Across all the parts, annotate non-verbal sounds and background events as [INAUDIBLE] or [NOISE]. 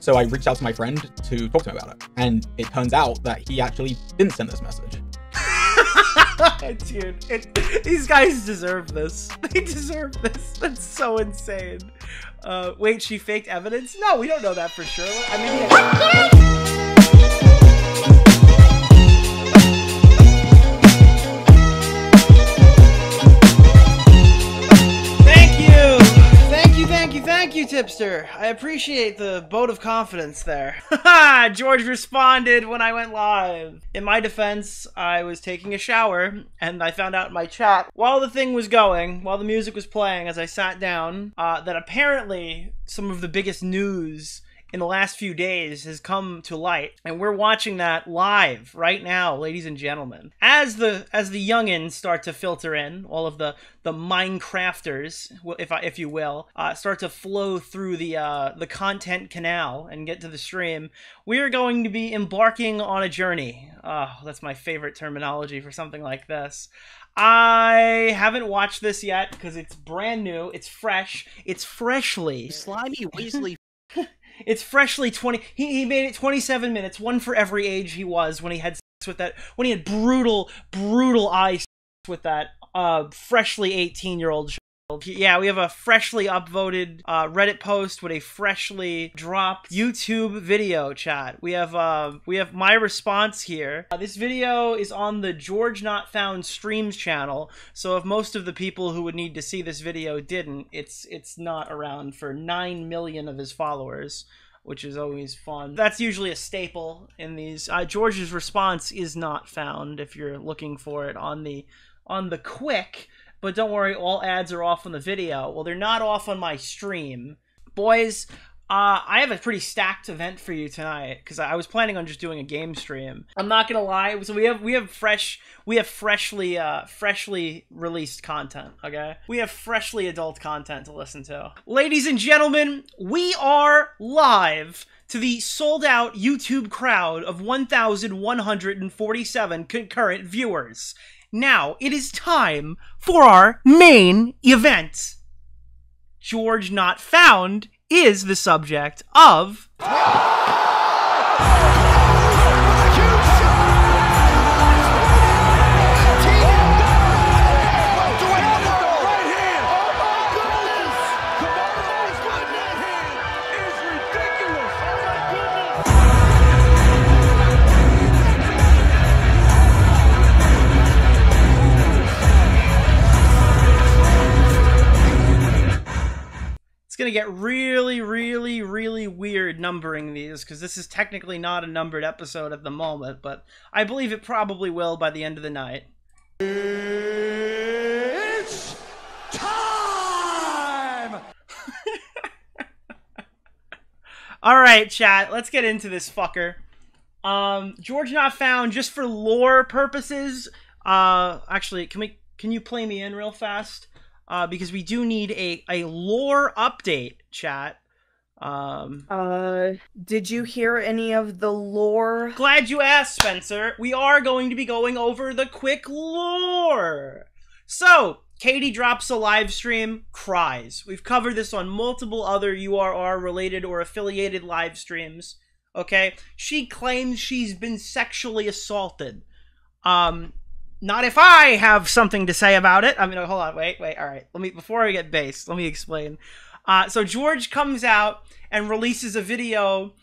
So I reached out to my friend to talk to him about it. And it turns out that he actually didn't send this message. [LAUGHS] Dude, it, these guys deserve this. [LAUGHS] They deserve this. That's so insane. Uh, wait, she faked evidence? No, we don't know that for sure. I mean, yeah. Thank you, Tipster. I appreciate the vote of confidence there. [LAUGHS] George responded when I went live. In my defense, I was taking a shower and I found out in my chat while the thing was going, while the music was playing, as I sat down, uh, that apparently some of the biggest news in the last few days has come to light and we're watching that live right now ladies and gentlemen as the as the youngins start to filter in all of the the minecrafters if I, if you will uh, start to flow through the uh, the content canal and get to the stream we are going to be embarking on a journey oh that's my favorite terminology for something like this I haven't watched this yet because it's brand new. It's fresh. It's freshly slimy Weasley. It's freshly 20. He, he made it 27 minutes, one for every age he was when he had sex with that, when he had brutal, brutal eye with that uh, freshly 18 year old yeah, we have a freshly upvoted uh, Reddit post with a freshly dropped YouTube video chat. We have uh, we have my response here. Uh, this video is on the George Not Found streams channel. So if most of the people who would need to see this video didn't, it's it's not around for nine million of his followers. Which is always fun. That's usually a staple in these. Uh, George's response is not found if you're looking for it on the on the quick but don't worry, all ads are off on the video. Well, they're not off on my stream. Boys, uh, I have a pretty stacked event for you tonight because I was planning on just doing a game stream. I'm not gonna lie, so we have we have fresh we have freshly uh freshly released content. Okay, we have freshly adult content to listen to. Ladies and gentlemen, we are live to the sold out YouTube crowd of 1,147 concurrent viewers. Now, it is time for our main event. George Not Found is the subject of. It's gonna get really, really, really weird numbering these because this is technically not a numbered episode at the moment, but I believe it probably will by the end of the night. It's time! [LAUGHS] All right, chat. Let's get into this fucker. Um, George not found just for lore purposes. Uh, actually, can we? Can you play me in real fast? Uh, because we do need a a lore update, chat. Um, Uh, did you hear any of the lore? glad you asked, Spencer. We are going to be going over the quick lore. So, Katie drops a live stream, cries. We've covered this on multiple other URR related or affiliated live streams. Okay? She claims she's been sexually assaulted. Um, not if I have something to say about it. I mean, hold on, wait, wait, all right. Let me before I get based, let me explain. Uh, so George comes out and releases a video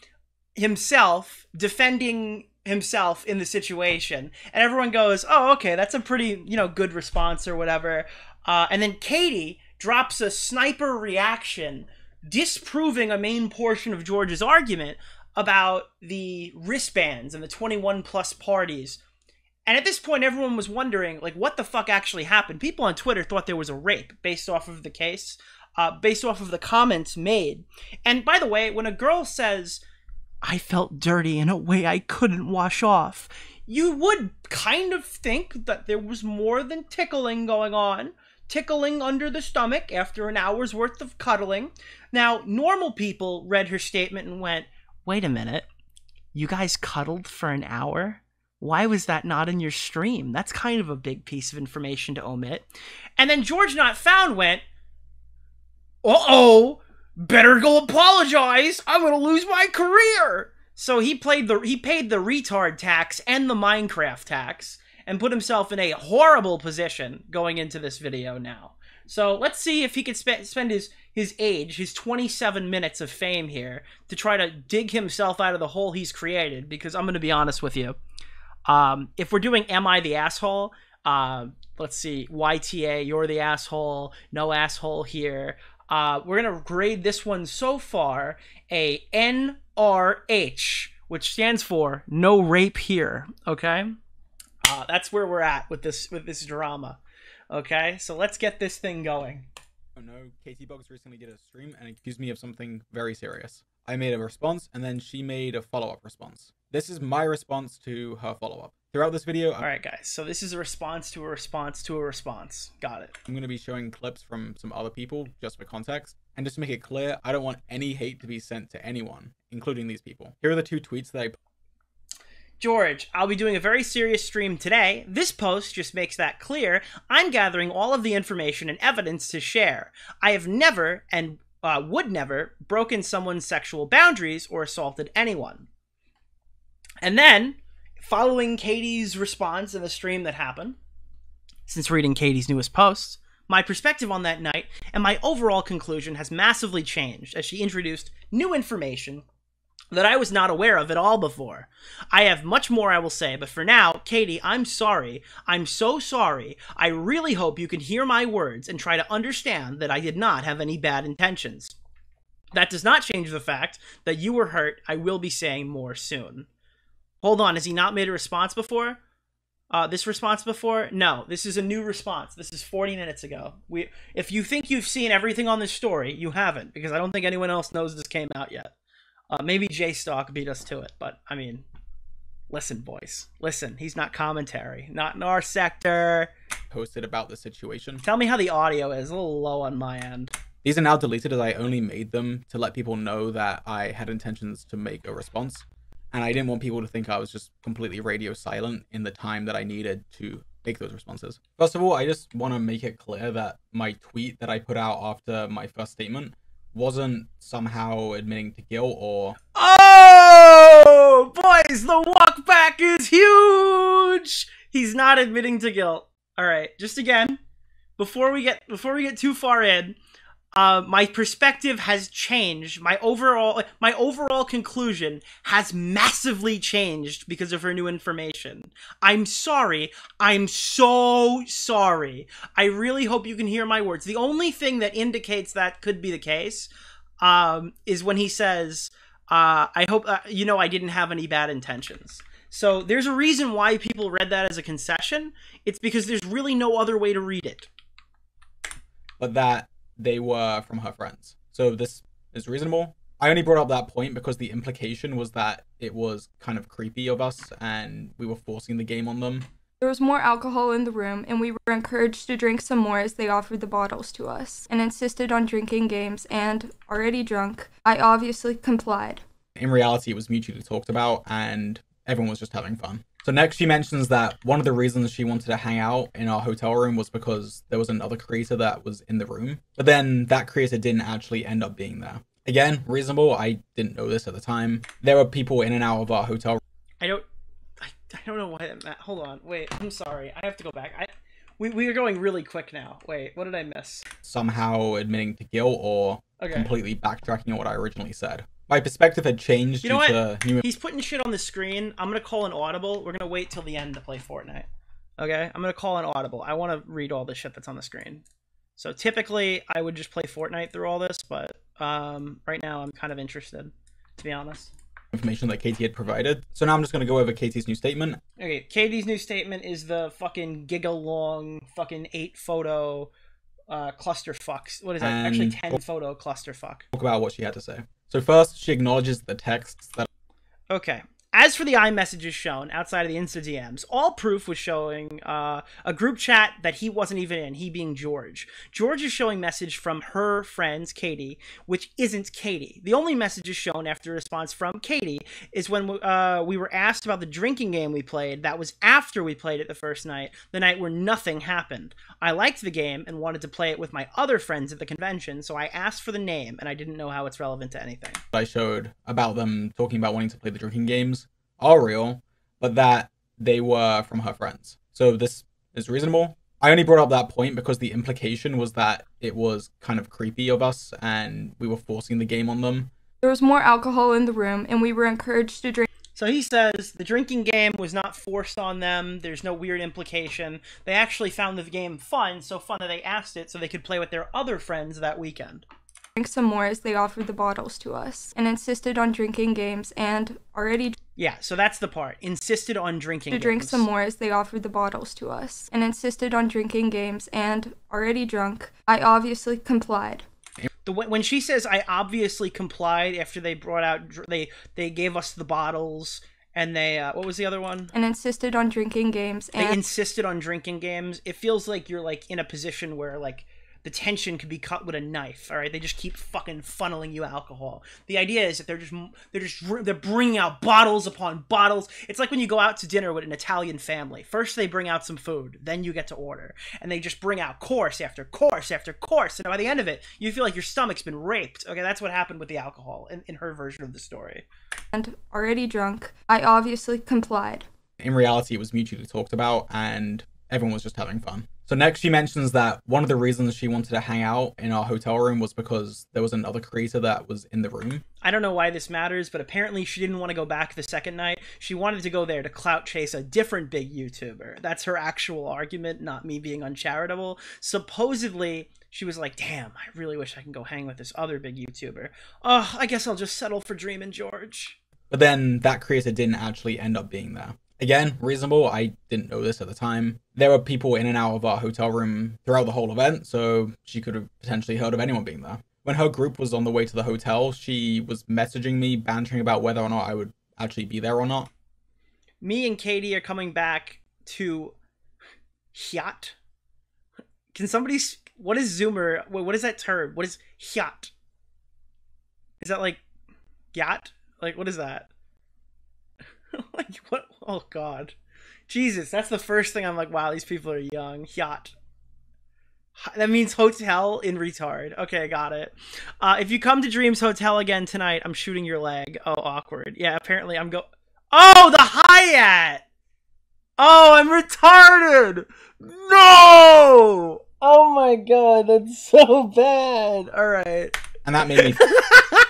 himself defending himself in the situation, and everyone goes, "Oh, okay, that's a pretty you know good response or whatever." Uh, and then Katie drops a sniper reaction disproving a main portion of George's argument about the wristbands and the 21 plus parties. And at this point, everyone was wondering, like, what the fuck actually happened? People on Twitter thought there was a rape based off of the case, uh, based off of the comments made. And by the way, when a girl says, I felt dirty in a way I couldn't wash off, you would kind of think that there was more than tickling going on. Tickling under the stomach after an hour's worth of cuddling. Now, normal people read her statement and went, wait a minute, you guys cuddled for an hour? Why was that not in your stream? That's kind of a big piece of information to omit. And then George Not Found went, uh oh, better go apologize. I'm gonna lose my career. So he played the he paid the retard tax and the Minecraft tax and put himself in a horrible position going into this video now. So let's see if he could spe- spend his his age, his 27 minutes of fame here to try to dig himself out of the hole he's created. Because I'm going to be honest with you, um, if we're doing "Am I the asshole?" Uh, let's see, YTA, you're the asshole. No asshole here. Uh, we're gonna grade this one so far a NRH, which stands for no rape here. Okay, uh, that's where we're at with this with this drama. Okay, so let's get this thing going. Oh no, Katie Bugs recently did a stream and accused me of something very serious. I made a response and then she made a follow up response. This is my response to her follow up. Throughout this video, All right, guys. So this is a response to a response to a response. Got it. I'm going to be showing clips from some other people just for context. And just to make it clear, I don't want any hate to be sent to anyone, including these people. Here are the two tweets that I George, I'll be doing a very serious stream today. This post just makes that clear. I'm gathering all of the information and evidence to share. I have never and uh, would never broken someone's sexual boundaries or assaulted anyone. And then, following Katie's response in the stream that happened, since reading Katie's newest post, my perspective on that night and my overall conclusion has massively changed as she introduced new information that I was not aware of at all before. I have much more I will say, but for now, Katie, I'm sorry. I'm so sorry. I really hope you can hear my words and try to understand that I did not have any bad intentions. That does not change the fact that you were hurt. I will be saying more soon. Hold on, has he not made a response before? Uh, this response before? No, this is a new response. This is 40 minutes ago. We, if you think you've seen everything on this story, you haven't, because I don't think anyone else knows this came out yet. Uh, maybe J Stock beat us to it, but I mean, listen, boys, listen. He's not commentary, not in our sector. posted about the situation. Tell me how the audio is. A little low on my end. These are now deleted as I only made them to let people know that I had intentions to make a response. And I didn't want people to think I was just completely radio silent in the time that I needed to make those responses. First of all, I just want to make it clear that my tweet that I put out after my first statement wasn't somehow admitting to guilt or Oh, boys, the walk back is huge. He's not admitting to guilt. All right, just again, before we get before we get too far in, uh, my perspective has changed. My overall my overall conclusion has massively changed because of her new information. I'm sorry. I'm so sorry. I really hope you can hear my words. The only thing that indicates that could be the case um, is when he says, uh, "I hope uh, you know I didn't have any bad intentions." So there's a reason why people read that as a concession. It's because there's really no other way to read it. but that they were from her friends. So this is reasonable. I only brought up that point because the implication was that it was kind of creepy of us and we were forcing the game on them. There was more alcohol in the room, and we were encouraged to drink some more as they offered the bottles to us and insisted on drinking games. And, already drunk, I obviously complied. In reality, it was mutually talked about and everyone was just having fun. So next she mentions that one of the reasons she wanted to hang out in our hotel room was because there was another creator that was in the room. But then that creator didn't actually end up being there. Again, reasonable. I didn't know this at the time. There were people in and out of our hotel I don't. I, I don't know why that. ma- Hold on. Wait. I'm sorry. I have to go back. I. We, we are going really quick now. Wait. What did I miss? somehow admitting to guilt or Okay. completely backtracking on what I originally said. My perspective had changed You know due to new He's putting shit on the screen. I'm gonna call an audible. We're gonna wait till the end to play Fortnite. Okay. I'm gonna call an audible. I want to read all the shit that's on the screen. So typically I would just play Fortnite through all this, but um, right now I'm kind of interested, to be honest. information that Katie had provided. So now I'm just going to go over Katie's new statement. Okay, Katie's new statement is the fucking giga long fucking eight photo uh clusterfucks. What is that? Actually And- ten photo clusterfuck. Talk about what she had to say. So first, she acknowledges the texts that Okay. As for the iMessages shown outside of the Insta DMs, all proof was showing uh, a group chat that he wasn't even in, he being George. George is showing message from her friends, Katie, which isn't Katie. The only messages shown after a response from Katie is when uh, we were asked about the drinking game we played. That was after we played it the first night, the night where nothing happened. I liked the game and wanted to play it with my other friends at the convention, so I asked for the name, and I didn't know how it's relevant to anything. I showed about them talking about wanting to play the drinking games are real, but that they were from her friends. So this is reasonable. I only brought up that point because the implication was that it was kind of creepy of us and we were forcing the game on them. There was more alcohol in the room, and we were encouraged to drink. So he says the drinking game was not forced on them. There's no weird implication. They actually found the game fun, so fun that they asked it so they could play with their other friends that weekend. Drink some more as they offered the bottles to us, and insisted on drinking games and already Yeah, so that's the part. Insisted on drinking. to drink some more as they offered the bottles to us, and insisted on drinking games and already drunk. I obviously complied. The when she says I obviously complied after they brought out they they gave us the bottles and they uh, what was the other one? and insisted on drinking games They insisted on drinking games. It feels like you're like in a position where like the tension could be cut with a knife. All right, they just keep fucking funneling you alcohol. The idea is that they're just they're just they're bringing out bottles upon bottles. It's like when you go out to dinner with an Italian family. First they bring out some food, then you get to order, and they just bring out course after course after course. And by the end of it, you feel like your stomach's been raped. Okay, that's what happened with the alcohol in, in her version of the story. and already drunk. I obviously complied. In reality, it was mutually talked about and everyone was just having fun. So next she mentions that one of the reasons she wanted to hang out in our hotel room was because there was another creator that was in the room. I don't know why this matters, but apparently she didn't want to go back the second night. She wanted to go there to clout chase a different big YouTuber. That's her actual argument, not me being uncharitable. Supposedly, she was like, damn, I really wish I can go hang with this other big YouTuber. Oh, I guess I'll just settle for Dreamin' George. But then that creator didn't actually end up being there. Again, reasonable. I didn't know this at the time. There were people in and out of our hotel room throughout the whole event, so she could have potentially heard of anyone being there. When her group was on the way to the hotel, she was messaging me, bantering about whether or not I would actually be there or not. Me and Katie are coming back to Hyat. Can somebody. What is Zoomer? What is that term? What is Hyat? Is that like yacht? Like what is that? [LAUGHS] like what? Oh God, Jesus! That's the first thing I'm like. Wow, these people are young. Yacht. That means hotel in retard. Okay, got it. Uh, if you come to Dreams Hotel again tonight, I'm shooting your leg. Oh, awkward. Yeah, apparently I'm go. Oh, the Hyatt. Oh, I'm retarded. No. Oh my god, that's [LAUGHS] so bad. All right. And that made me [LAUGHS]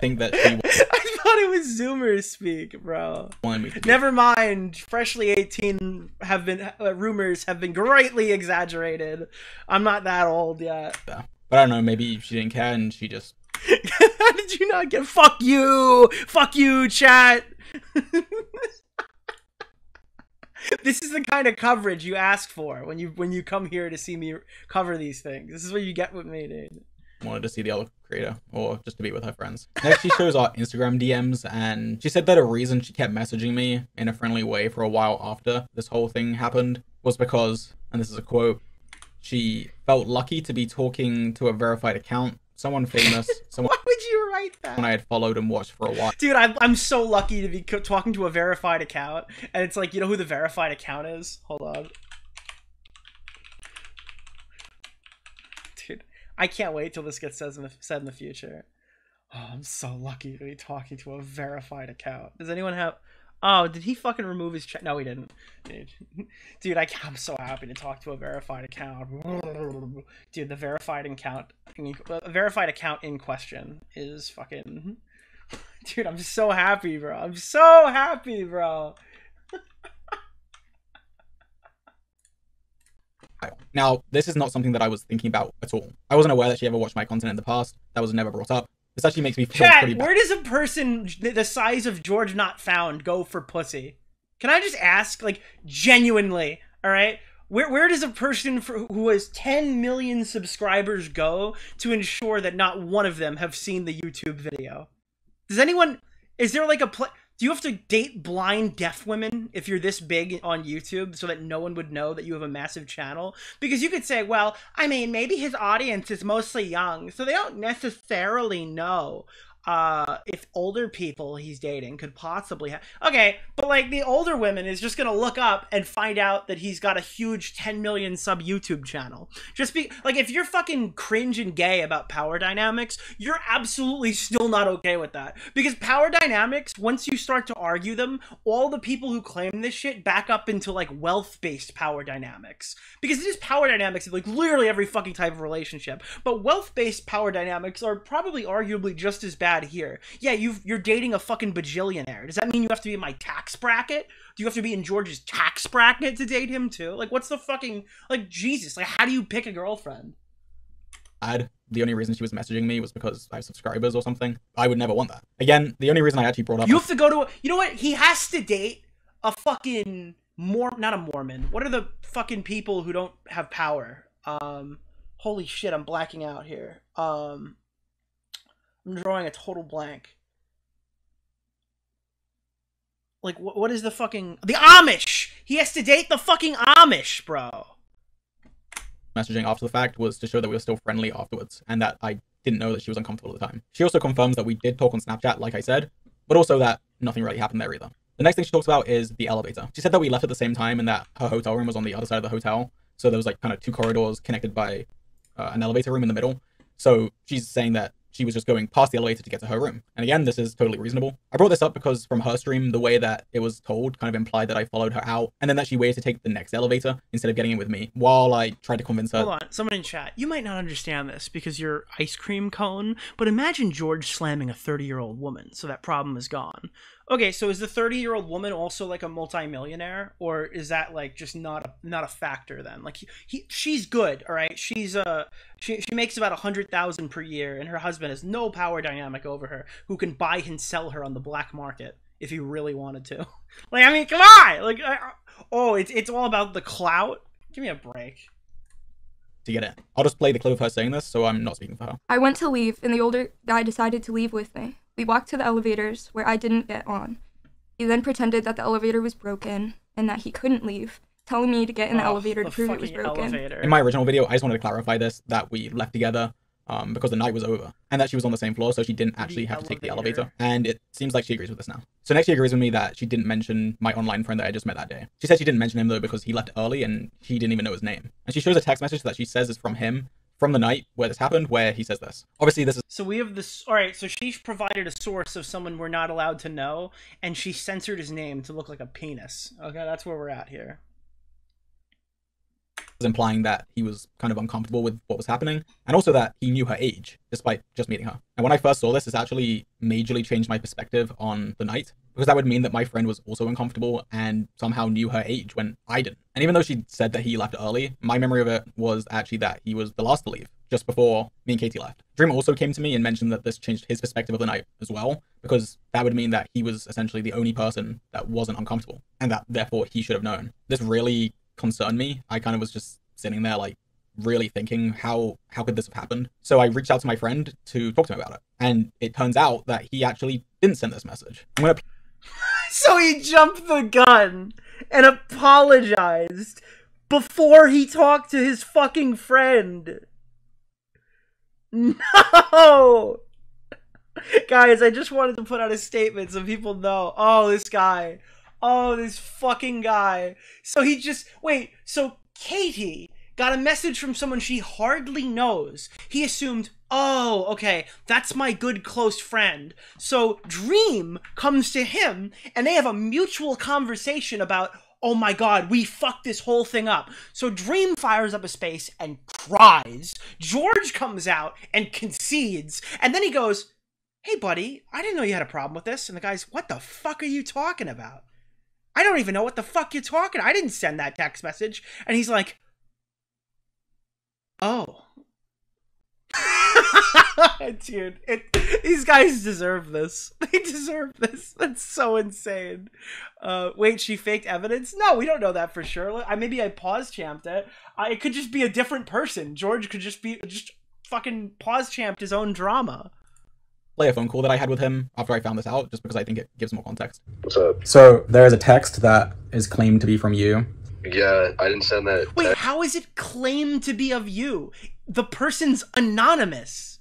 think that she [LAUGHS] I thought it was Zoomer speak, bro. wanted me to be Never mind. Freshly 18 have been uh, rumors have been greatly exaggerated. I'm not that old yet. But I don't know, maybe she didn't care and she just How [LAUGHS] did you not get fuck you? Fuck you, chat. [LAUGHS] this is the kind of coverage you ask for when you when you come here to see me cover these things. This is what you get with me, dude. Wanted to see the other creator or just to be with her friends. Next, she shows our Instagram DMs and she said that a reason she kept messaging me in a friendly way for a while after this whole thing happened was because, and this is a quote, she felt lucky to be talking to a verified account, someone famous, [LAUGHS] someone Why would you write that? When I had followed and watched for a while. Dude, I'm, I'm so lucky to be talking to a verified account. And it's like, you know who the verified account is? Hold on. Dude, I can't wait till this gets said in the, said in the future. Oh, I'm so lucky to be talking to a verified account. Does anyone have. Oh, did he fucking remove his? No, he didn't. Dude, [LAUGHS] Dude I, I'm so happy to talk to a verified account. [LAUGHS] Dude, the verified account, verified account in question is fucking. [LAUGHS] Dude, I'm so happy, bro. I'm so happy, bro. Now, this is not something that I was thinking about at all. I wasn't aware that she ever watched my content in the past. That was never brought up. This actually makes me feel pretty bad. where does a person the size of George Not Found go for pussy? Can I just ask, like, genuinely, all right? Where, where does a person for, who has 10 million subscribers go to ensure that not one of them have seen the YouTube video? Does anyone. Is there like a pla Do you have to date blind deaf women if you're this big on YouTube so that no one would know that you have a massive channel? Because you could say, well, I mean, maybe his audience is mostly young, so they don't necessarily know uh if older people he's dating could possibly have okay but like the older women is just gonna look up and find out that he's got a huge 10 million sub youtube channel. Just be like if you're fucking cringe and gay about power dynamics you're absolutely still not okay with that. Because power dynamics once you start to argue them all the people who claim this shit back up into like wealth based power dynamics. Because it is power dynamics in like literally every fucking type of relationship. But wealth based power dynamics are probably arguably just as bad here. Yeah, you you're dating a fucking bajillionaire. Does that mean you have to be in my tax bracket? Do you have to be in George's tax bracket to date him too? Like, what's the fucking like Jesus? Like, how do you pick a girlfriend? Ad. The only reason she was messaging me was because I have subscribers or something. I would never want that. Again, the only reason I actually brought up You have to go to. A, you know what? He has to date a fucking Mor not a Mormon. What are the fucking people who don't have power? Um, holy shit, I'm blacking out here. Um, I'm drawing a total blank. Like, what, what is the fucking. The Amish! He has to date the fucking Amish, bro. messaging after the fact was to show that we were still friendly afterwards and that I didn't know that she was uncomfortable at the time. She also confirms that we did talk on Snapchat, like I said, but also that nothing really happened there either. The next thing she talks about is the elevator. She said that we left at the same time and that her hotel room was on the other side of the hotel. So there was like kind of two corridors connected by uh, an elevator room in the middle. So she's saying that she was just going past the elevator to get to her room. And again, this is totally reasonable. I brought this up because from her stream, the way that it was told kind of implied that I followed her out and then that she waited to take the next elevator instead of getting in with me while I tried to convince her. Hold on, someone in chat. You might not understand this because you're ice cream cone, but imagine George slamming a 30 year old woman, so that problem is gone. Okay, so is the 30 year old woman also like a multimillionaire, or is that like just not a not a factor then? Like he, he she's good, all right. She's uh she she makes about a hundred thousand per year, and her husband has no power dynamic over her, who can buy and sell her on the black market if he really wanted to. [LAUGHS] Like I mean, come on, like I, oh, it's it's all about the clout. Give me a break. To get in. I'll just play the clip of her saying this, so I'm not speaking for her. I went to leave, and the older guy decided to leave with me. We walked to the elevators, where I didn't get on. He then pretended that the elevator was broken and that he couldn't leave, telling me to get in the Oh, elevator to the prove it was broken. elevator. In my original video, I just wanted to clarify this that we left together um, because the night was over and that she was on the same floor, so she didn't actually have to take the elevator. elevator. And it seems like she agrees with this now. So next she agrees with me that she didn't mention my online friend that I just met that day. She said she didn't mention him though because he left early and he didn't even know his name. And she shows a text message that she says is from him from the night where this happened, where he says this. Obviously, this is So we have this. All right. So she provided a source of someone we're not allowed to know, and she censored his name to look like a penis. Okay, that's where we're at here. Implying that he was kind of uncomfortable with what was happening, and also that he knew her age, despite just meeting her. And when I first saw this, this actually majorly changed my perspective on the night, because that would mean that my friend was also uncomfortable and somehow knew her age when I didn't. And even though she said that he left early, my memory of it was actually that he was the last to leave, just before me and Katie left. Dream also came to me and mentioned that this changed his perspective of the night as well, because that would mean that he was essentially the only person that wasn't uncomfortable, and that therefore he should have known. This really concerned me. I kind of was just sitting there like really thinking how how could this have happened? So I reached out to my friend to talk to him about it. And it turns out that he actually didn't send this message. Gonna [LAUGHS] So he jumped the gun and apologized before he talked to his fucking friend. No! [LAUGHS] Guys, I just wanted to put out a statement so people know. Oh, this guy. Oh, this fucking guy. So he just. Wait, so Katie got a message from someone she hardly knows. He assumed, oh, okay, that's my good close friend. So Dream comes to him and they have a mutual conversation about, oh my god, we fucked this whole thing up. So Dream fires up a space and cries. George comes out and concedes. And then he goes, hey buddy, I didn't know you had a problem with this. And the guy's, what the fuck are you talking about? I don't even know what the fuck you're talking. I didn't send that text message. And he's like, oh. [LAUGHS] Dude, it, these guys deserve this. [LAUGHS] They deserve this. That's so insane. Uh, wait, she faked evidence? No, we don't know that for sure. I maybe I pause champed it. I, it could just be a different person. George could just be just fucking pause champed his own drama. Play a phone call that I had with him after I found this out, just because I think it gives more context. What's up? So there is a text that is claimed to be from you. Yeah, I didn't send that. Wait, text. how is it claimed to be of you? The person's anonymous.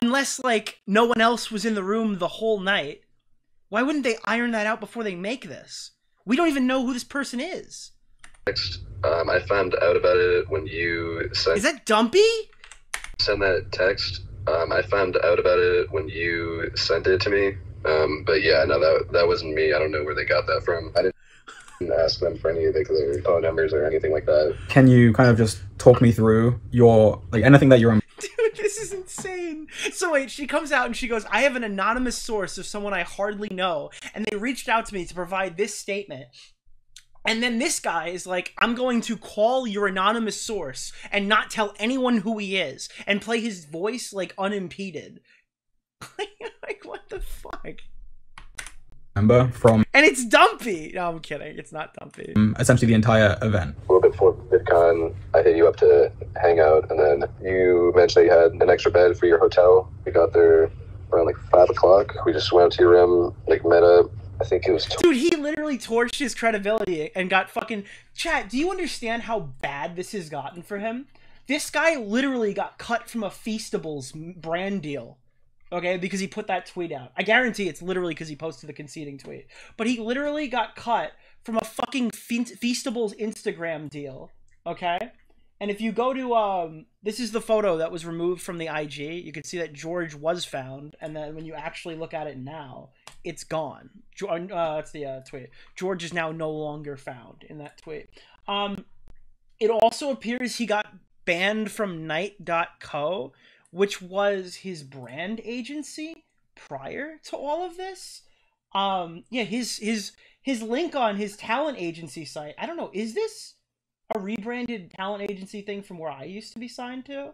Unless, like, no one else was in the room the whole night. Why wouldn't they iron that out before they make this? We don't even know who this person is. text. Um, I found out about it when you sent Is that Dumpy? send that text. Um, I found out about it when you sent it to me. Um, but yeah, no, that that wasn't me. I don't know where they got that from. I didn't ask them for any of their phone numbers or anything like that. Can you kind of just talk me through your like anything that you're [LAUGHS] Dude, this is insane. So wait, she comes out and she goes, I have an anonymous source of someone I hardly know, and they reached out to me to provide this statement. And then this guy is like, I'm going to call your anonymous source and not tell anyone who he is and play his voice like unimpeded. [LAUGHS] like, what the fuck? member from And it's Dumpy. No, I'm kidding. It's not Dumpy. um, essentially the entire event. A little bit before VidCon, I hit you up to hang out, and then you mentioned that you had an extra bed for your hotel. We got there around like five o'clock. We just went to your room, like met up. I think it was Dude, he literally torched his credibility and got fucking. Chat, do you understand how bad this has gotten for him? This guy literally got cut from a Feastables brand deal. Okay, because he put that tweet out. I guarantee it's literally because he posted the conceding tweet. But he literally got cut from a fucking Fe- Feastables Instagram deal. Okay? And if you go to um this is the photo that was removed from the IG, you can see that George was found, and then when you actually look at it now, it's gone. Jo- Uh, that's the uh, tweet. George is now no longer found in that tweet. Um, it also appears he got banned from Night.co, which was his brand agency prior to all of this. Um, yeah, his his his link on his talent agency site. I don't know. Is this a rebranded talent agency thing from where I used to be signed to?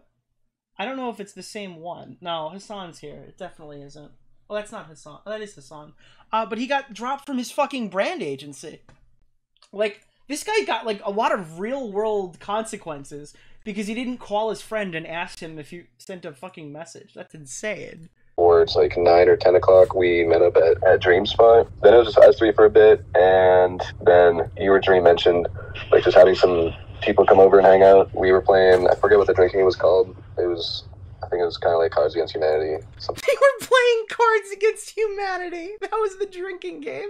I don't know if it's the same one. No, Hassan's here. It definitely isn't. Well, that's not Hassan. Oh, that is Hassan. Uh, but he got dropped from his fucking brand agency. Like, this guy got, like, a lot of real world consequences because he didn't call his friend and ask him if you sent a fucking message. That's insane. Towards like nine or ten o'clock. We met up at, at Dream Spot. Then it was just us three for a bit, and then you or Dream mentioned like just having some people come over and hang out. We were playing. I forget what the drinking game was called. It was. I think it was kind of like Cards Against Humanity. Something They were playing Cards Against Humanity. That was the drinking game.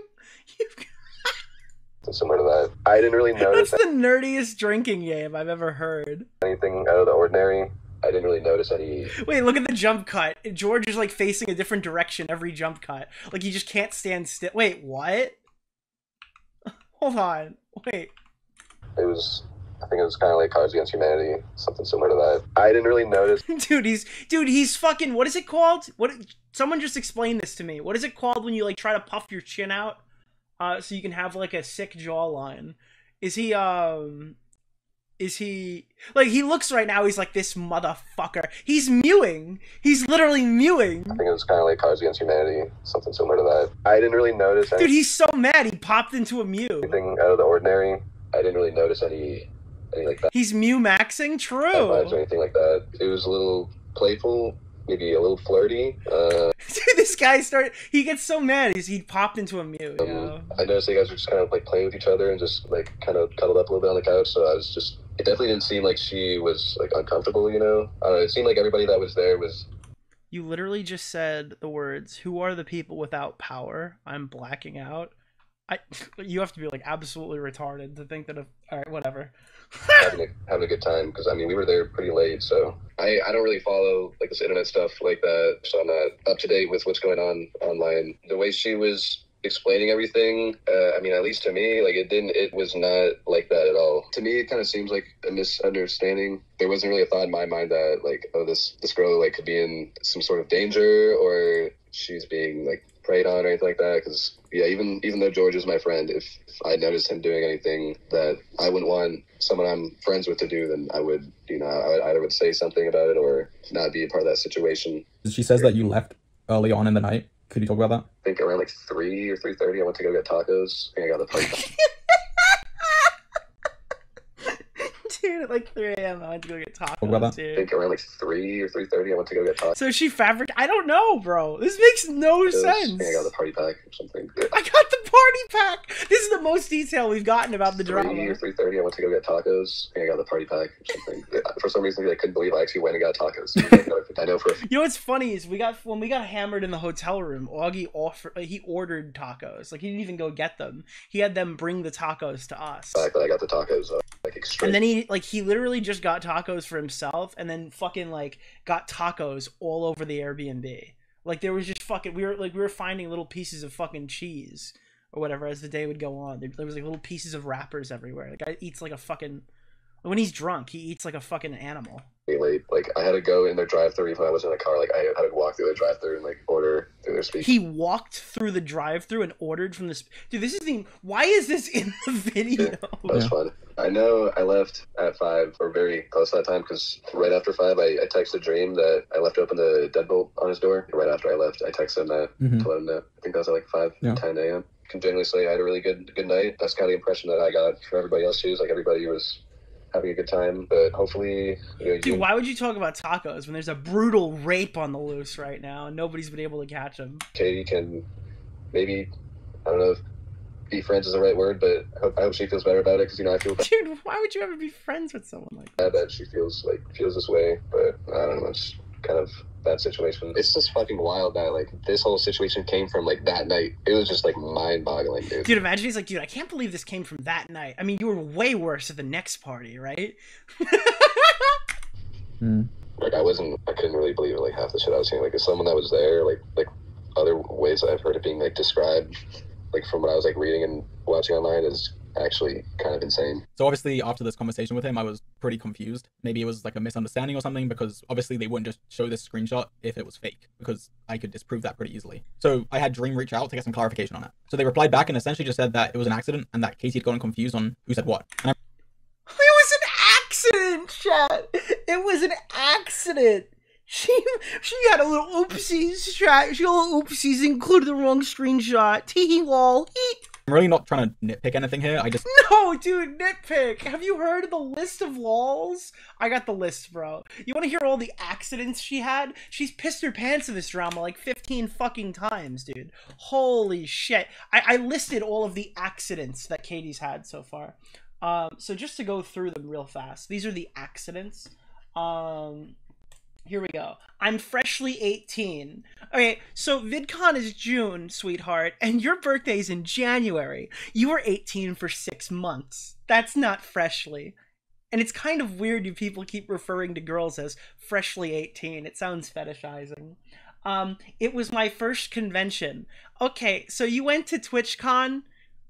[LAUGHS] Similar to that. I didn't really notice. That's the nerdiest drinking game I've ever heard. anything out of the ordinary. I didn't really notice any Wait, look at the jump cut. George is like facing a different direction every jump cut. Like he just can't stand still. Wait, what? [LAUGHS] Hold on. Wait. it was I think it was kind of like Cards Against Humanity, something similar to that. I didn't really notice [LAUGHS] dude, he's dude, he's fucking what is it called? What someone just explain this to me. What is it called when you like try to puff your chin out uh so you can have like a sick jawline? Is he um is he like he looks right now he's like this motherfucker. He's mewing. He's literally mewing. I think it was kind of like Cards Against Humanity, something similar to that. I didn't really notice Dude, he's so mad he popped into a mew. anything out of the ordinary. I didn't really notice any any like that He's mew maxing? vibes or anything like that. It was a little playful, maybe a little flirty. Uh, [LAUGHS] Dude, this guy started he gets so mad he's he popped into a mew, you know? um, I noticed you guys were just kind of like playing with each other and just like kind of cuddled up a little bit on the couch. So I was just. It definitely didn't seem like she was like uncomfortable. You know, I don't know. It seemed like everybody that was there was You literally just said the words, "Who are the people without power?" I'm blacking out. I [LAUGHS] you have to be like absolutely retarded to think that. A, all right, whatever. having a, having a good time because I mean we were there pretty late, so I, I don't really follow like this internet stuff like that, so I'm not up to date with what's going on online. The way she was explaining everything, uh, I mean at least to me, like it didn't, it was not like that at all. To me, it kind of seems like a misunderstanding. There wasn't really a thought in my mind that like oh this this girl like could be in some sort of danger or she's being like preyed on or anything like that because yeah even even though george is my friend if, if i noticed him doing anything that i wouldn't want someone i'm friends with to do then i would you know i either would say something about it or not be a part of that situation She says that you left early on in the night. Could you talk about that? i think around like 3 or 3.30 i went to go get tacos think i got the [LAUGHS] party [LAUGHS] dude, at like 3 a.m. I went to go get tacos, What about that? dude. I think around like three or three thirty, I went to go get tacos. So she fabric. I don't know, bro. This makes no I sense. I got the party pack or something. [LAUGHS] I got the party pack. This is the most detail we've gotten about the Three drama. or three thirty, I went to go get tacos. I I got the party pack or something. [LAUGHS] For some reason, I couldn't believe I actually went and got tacos. I know for a You know what's funny is we got when we got hammered in the hotel room. Augie offered uh, he ordered tacos. Like he didn't even go get them. He had them bring the tacos to us. fact that I got the tacos uh, like extreme. And then he like he literally just got tacos for himself, and then fucking like got tacos all over the Airbnb. Like there was just fucking we were like we were finding little pieces of fucking cheese or whatever as the day would go on. There, there was like little pieces of wrappers everywhere. The guy eats like a fucking when he's drunk, he eats like a fucking animal. Be late. Like I had to go in their drive-through even when I was in a car. Like I had to walk through the drive-through and like order through their speakers. He walked through the drive-through and ordered from this. Dude, this is the. Why is this in the [LAUGHS] video? That was Yeah. fun. I know I left at five or very close to that time because right after five, I, I texted Dream that I left open the deadbolt on his door. Right after I left, I texted him that Mhm. to let him know. I think that was at like five, Yeah. 10 a.m. Can genuinely say I had a really good good night. That's kind of the impression that I got from everybody else too. Is like everybody was having a good time, but hopefully, you know, Dude, you, why would you talk about tacos when there's a brutal rape on the loose right now and nobody's been able to catch him? Katie can maybe I don't know if be friends is the right word, but I hope, I hope she feels better about it because you know I feel bad [LAUGHS] Dude, why would you ever be friends with someone like that? that she feels like feels this way, but I don't know. It's kind of bad situation. It's just fucking wild that like this whole situation came from like that night. It was just like mind boggling, dude. Dude, imagine he's like, dude, I can't believe this came from that night. I mean, you were way worse at the next party, right? [LAUGHS] Mm. Like I wasn't, I couldn't really believe like half the shit I was seeing. Like as someone that was there, like like other ways that I've heard it being like described, like from what I was like reading and watching online is actually kind of insane. So obviously after this conversation with him, I was pretty confused. Maybe it was like a misunderstanding or something because obviously they wouldn't just show this screenshot if it was fake because I could disprove that pretty easily. So I had Dream reach out to get some clarification on it. So they replied back and essentially just said that it was an accident and that Casey had gotten confused on who said what. And [LAUGHS] It was an accident, chat. It was an accident. She she had a little oopsies, chat. She had a little oopsies, included the wrong screenshot. Tee hee lol. Hee. I'm really not trying to nitpick anything here. I just [LAUGHS] No, dude, nitpick. Have you heard the list of lols? I got the list, bro. You want to hear all the accidents she had? She's pissed her pants in this drama like 15 fucking times, dude. Holy shit. I, I listed all of the accidents that Katie's had so far. Um, so just to go through them real fast, these are the accidents. Um, here we go. I'm freshly 18. Okay, so VidCon is June, sweetheart, and your birthday's in January. You were 18 for six months. That's not freshly. And it's kind of weird you people keep referring to girls as freshly 18. It sounds fetishizing. Um, it was my first convention. Okay, so you went to TwitchCon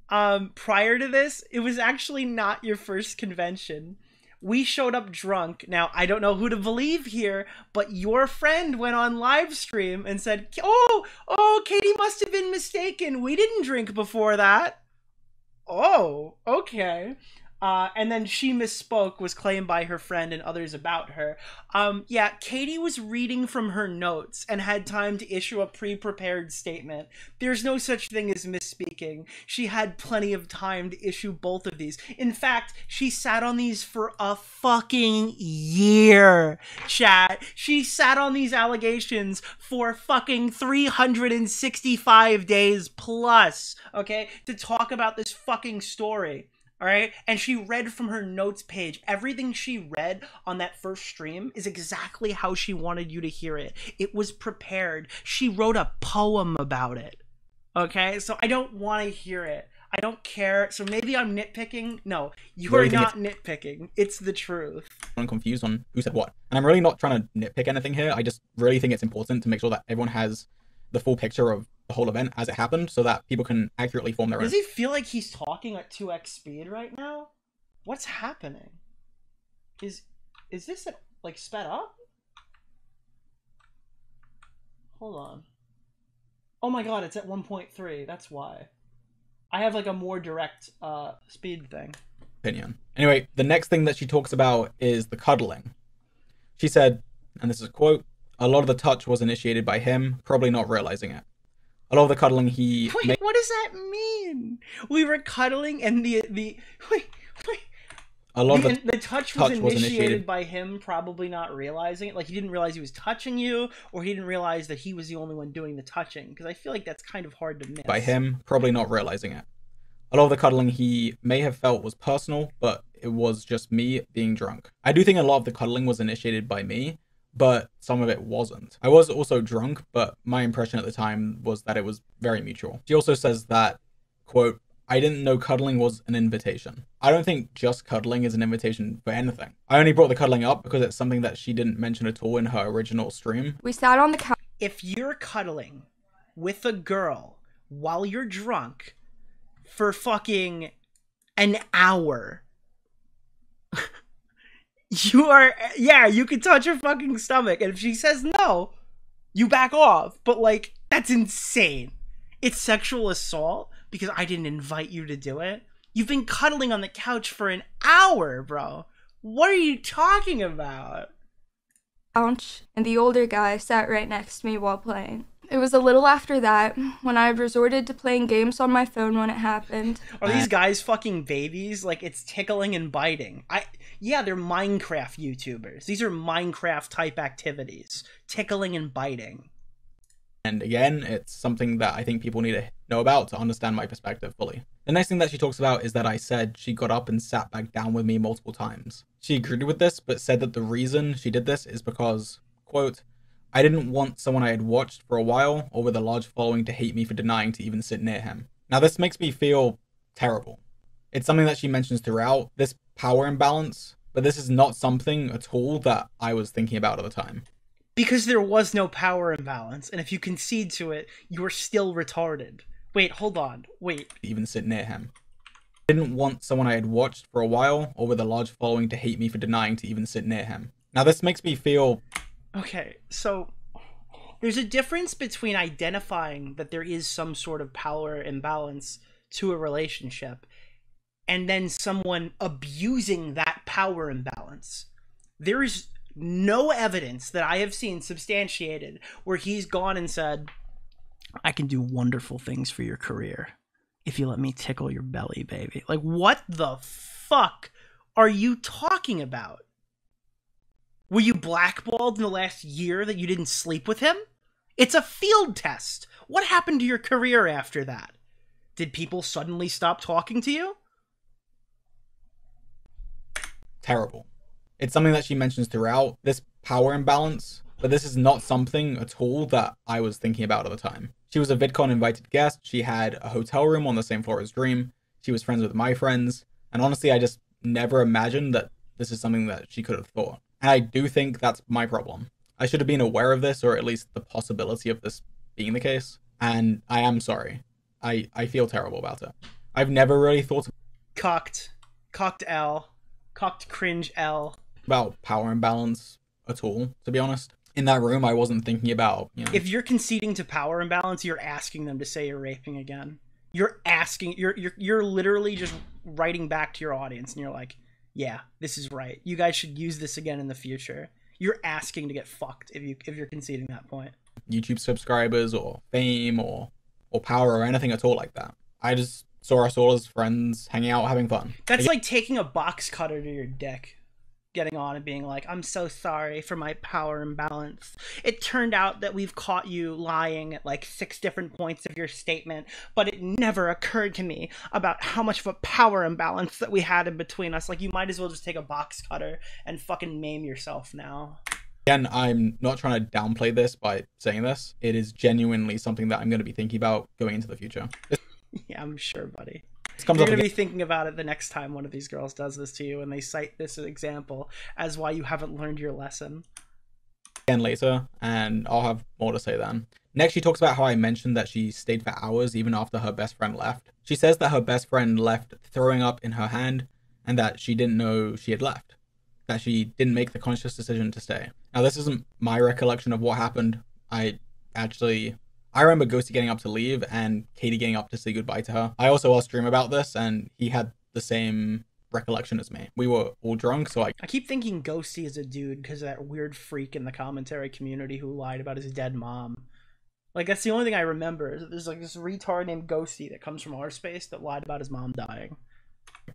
um, prior to this. It was actually not your first convention we showed up drunk. Now, I don't know who to believe here, but your friend went on live stream and said, "Oh, oh, Katie must have been mistaken. We didn't drink before that." Oh, okay. Uh, and then she misspoke, was claimed by her friend and others about her. Um, yeah, Katie was reading from her notes and had time to issue a pre prepared statement. There's no such thing as misspeaking. She had plenty of time to issue both of these. In fact, she sat on these for a fucking year, chat. She sat on these allegations for fucking 365 days plus, okay, to talk about this fucking story. All right. And she read from her notes page. Everything she read on that first stream is exactly how she wanted you to hear it. It was prepared. She wrote a poem about it. Okay. So I don't want to hear it. I don't care. So maybe I'm nitpicking. No, you are not nitpicking. It's the truth. I'm confused on who said what. And I'm really not trying to nitpick anything here. I just really think it's important to make sure that everyone has the full picture of the whole event as it happened so that people can accurately form their own. Does he feel like he's talking at 2x speed right now? What's happening? Is is this like sped up? Hold on. Oh my god, it's at 1.3. That's why. I have like a more direct uh speed thing. opinion. Anyway, the next thing that she talks about is the cuddling. She said, and this is a quote, a lot of the touch was initiated by him, probably not realizing it. A lot of the cuddling he Wait, made, what does that mean? We were cuddling and the the wait, wait. A lot the, of the the touch was, touch was initiated, initiated. by him probably not realizing it like he didn't realize he was touching you or he didn't realize that he was the only one doing the touching because i feel like that's kind of hard to miss by him, probably not realizing it. A lot of the cuddling he may have felt was personal, but it was just me being drunk. I do think a lot of the cuddling was initiated by me, but some of it wasn't. I was also drunk, but my impression at the time was that it was very mutual. She also says that, quote, I didn't know cuddling was an invitation. I don't think just cuddling is an invitation for anything. I only brought the cuddling up because it's something that she didn't mention at all in her original stream. We sat on the couch if you're cuddling with a girl while you're drunk for fucking an hour you are yeah you can touch her fucking stomach and if she says no you back off but like that's insane it's sexual assault because i didn't invite you to do it you've been cuddling on the couch for an hour bro what are you talking about couch, and the older guy sat right next to me while playing. It was a little after that when I resorted to playing games on my phone when it happened. Are these guys fucking babies? Like it's tickling and biting. I yeah, they're Minecraft YouTubers. These are Minecraft type activities. Tickling and biting. And again, it's something that I think people need to know about to understand my perspective fully. The next thing that she talks about is that I said she got up and sat back down with me multiple times. She agreed with this, but said that the reason she did this is because, quote, I didn't want someone I had watched for a while or with a large following to hate me for denying to even sit near him. Now, this makes me feel terrible. It's something that she mentions throughout, this power imbalance, but this is not something at all that I was thinking about at the time. Because there was no power imbalance, and if you concede to it, you're still retarded. Wait, hold on. Wait. even sit near him. I didn't want someone I had watched for a while or with a large following to hate me for denying to even sit near him. Now, this makes me feel Okay, so there's a difference between identifying that there is some sort of power imbalance to a relationship and then someone abusing that power imbalance. There is no evidence that I have seen substantiated where he's gone and said, I can do wonderful things for your career if you let me tickle your belly, baby. Like, what the fuck are you talking about? Were you blackballed in the last year that you didn't sleep with him? It's a field test. What happened to your career after that? Did people suddenly stop talking to you? Terrible. It's something that she mentions throughout, this power imbalance, but this is not something at all that I was thinking about at the time. She was a VidCon invited guest, she had a hotel room on the same floor as Dream, she was friends with my friends, and honestly, I just never imagined that this is something that she could have thought. And I do think that's my problem. I should have been aware of this, or at least the possibility of this being the case, and I am sorry. I, I feel terrible about it. I've never really thought Cocked. Cocked L. Cocked cringe L. about power imbalance at all, to be honest. In that room, I wasn't thinking about, you know, If you're conceding to power imbalance, you're asking them to say you're raping again. You're asking you're you're you're literally just writing back to your audience and you're like, "Yeah, this is right. You guys should use this again in the future." You're asking to get fucked if you if you're conceding that point. YouTube subscribers or fame or or power or anything at all like that. I just saw us all as friends, hanging out, having fun. That's Again, like taking a box cutter to your dick, getting on and being like, I'm so sorry for my power imbalance. It turned out that we've caught you lying at like six different points of your statement, but it never occurred to me about how much of a power imbalance that we had in between us. Like, you might as well just take a box cutter and fucking maim yourself now. again, I'm not trying to downplay this by saying this. It is genuinely something that I'm going to be thinking about going into the future. [LAUGHS] Yeah, I'm sure, buddy. comes You're gonna be thinking about it the next time one of these girls does this to you, and they cite this example as why you haven't learned your lesson. again later, and I'll have more to say then. Next, she talks about how I mentioned that she stayed for hours even after her best friend left. She says that her best friend left throwing up in her hand and that she didn't know she had left, that she didn't make the conscious decision to stay. Now, this isn't my recollection of what happened. I actually. I remember Ghosty getting up to leave and Katie getting up to say goodbye to her. I also asked Dream about this, and he had the same recollection as me. We were all drunk, so I I keep thinking Ghosty is a dude because of that weird freak in the commentary community who lied about his dead mom. Like that's the only thing I remember. is that There's like this retard named Ghosty that comes from our space that lied about his mom dying.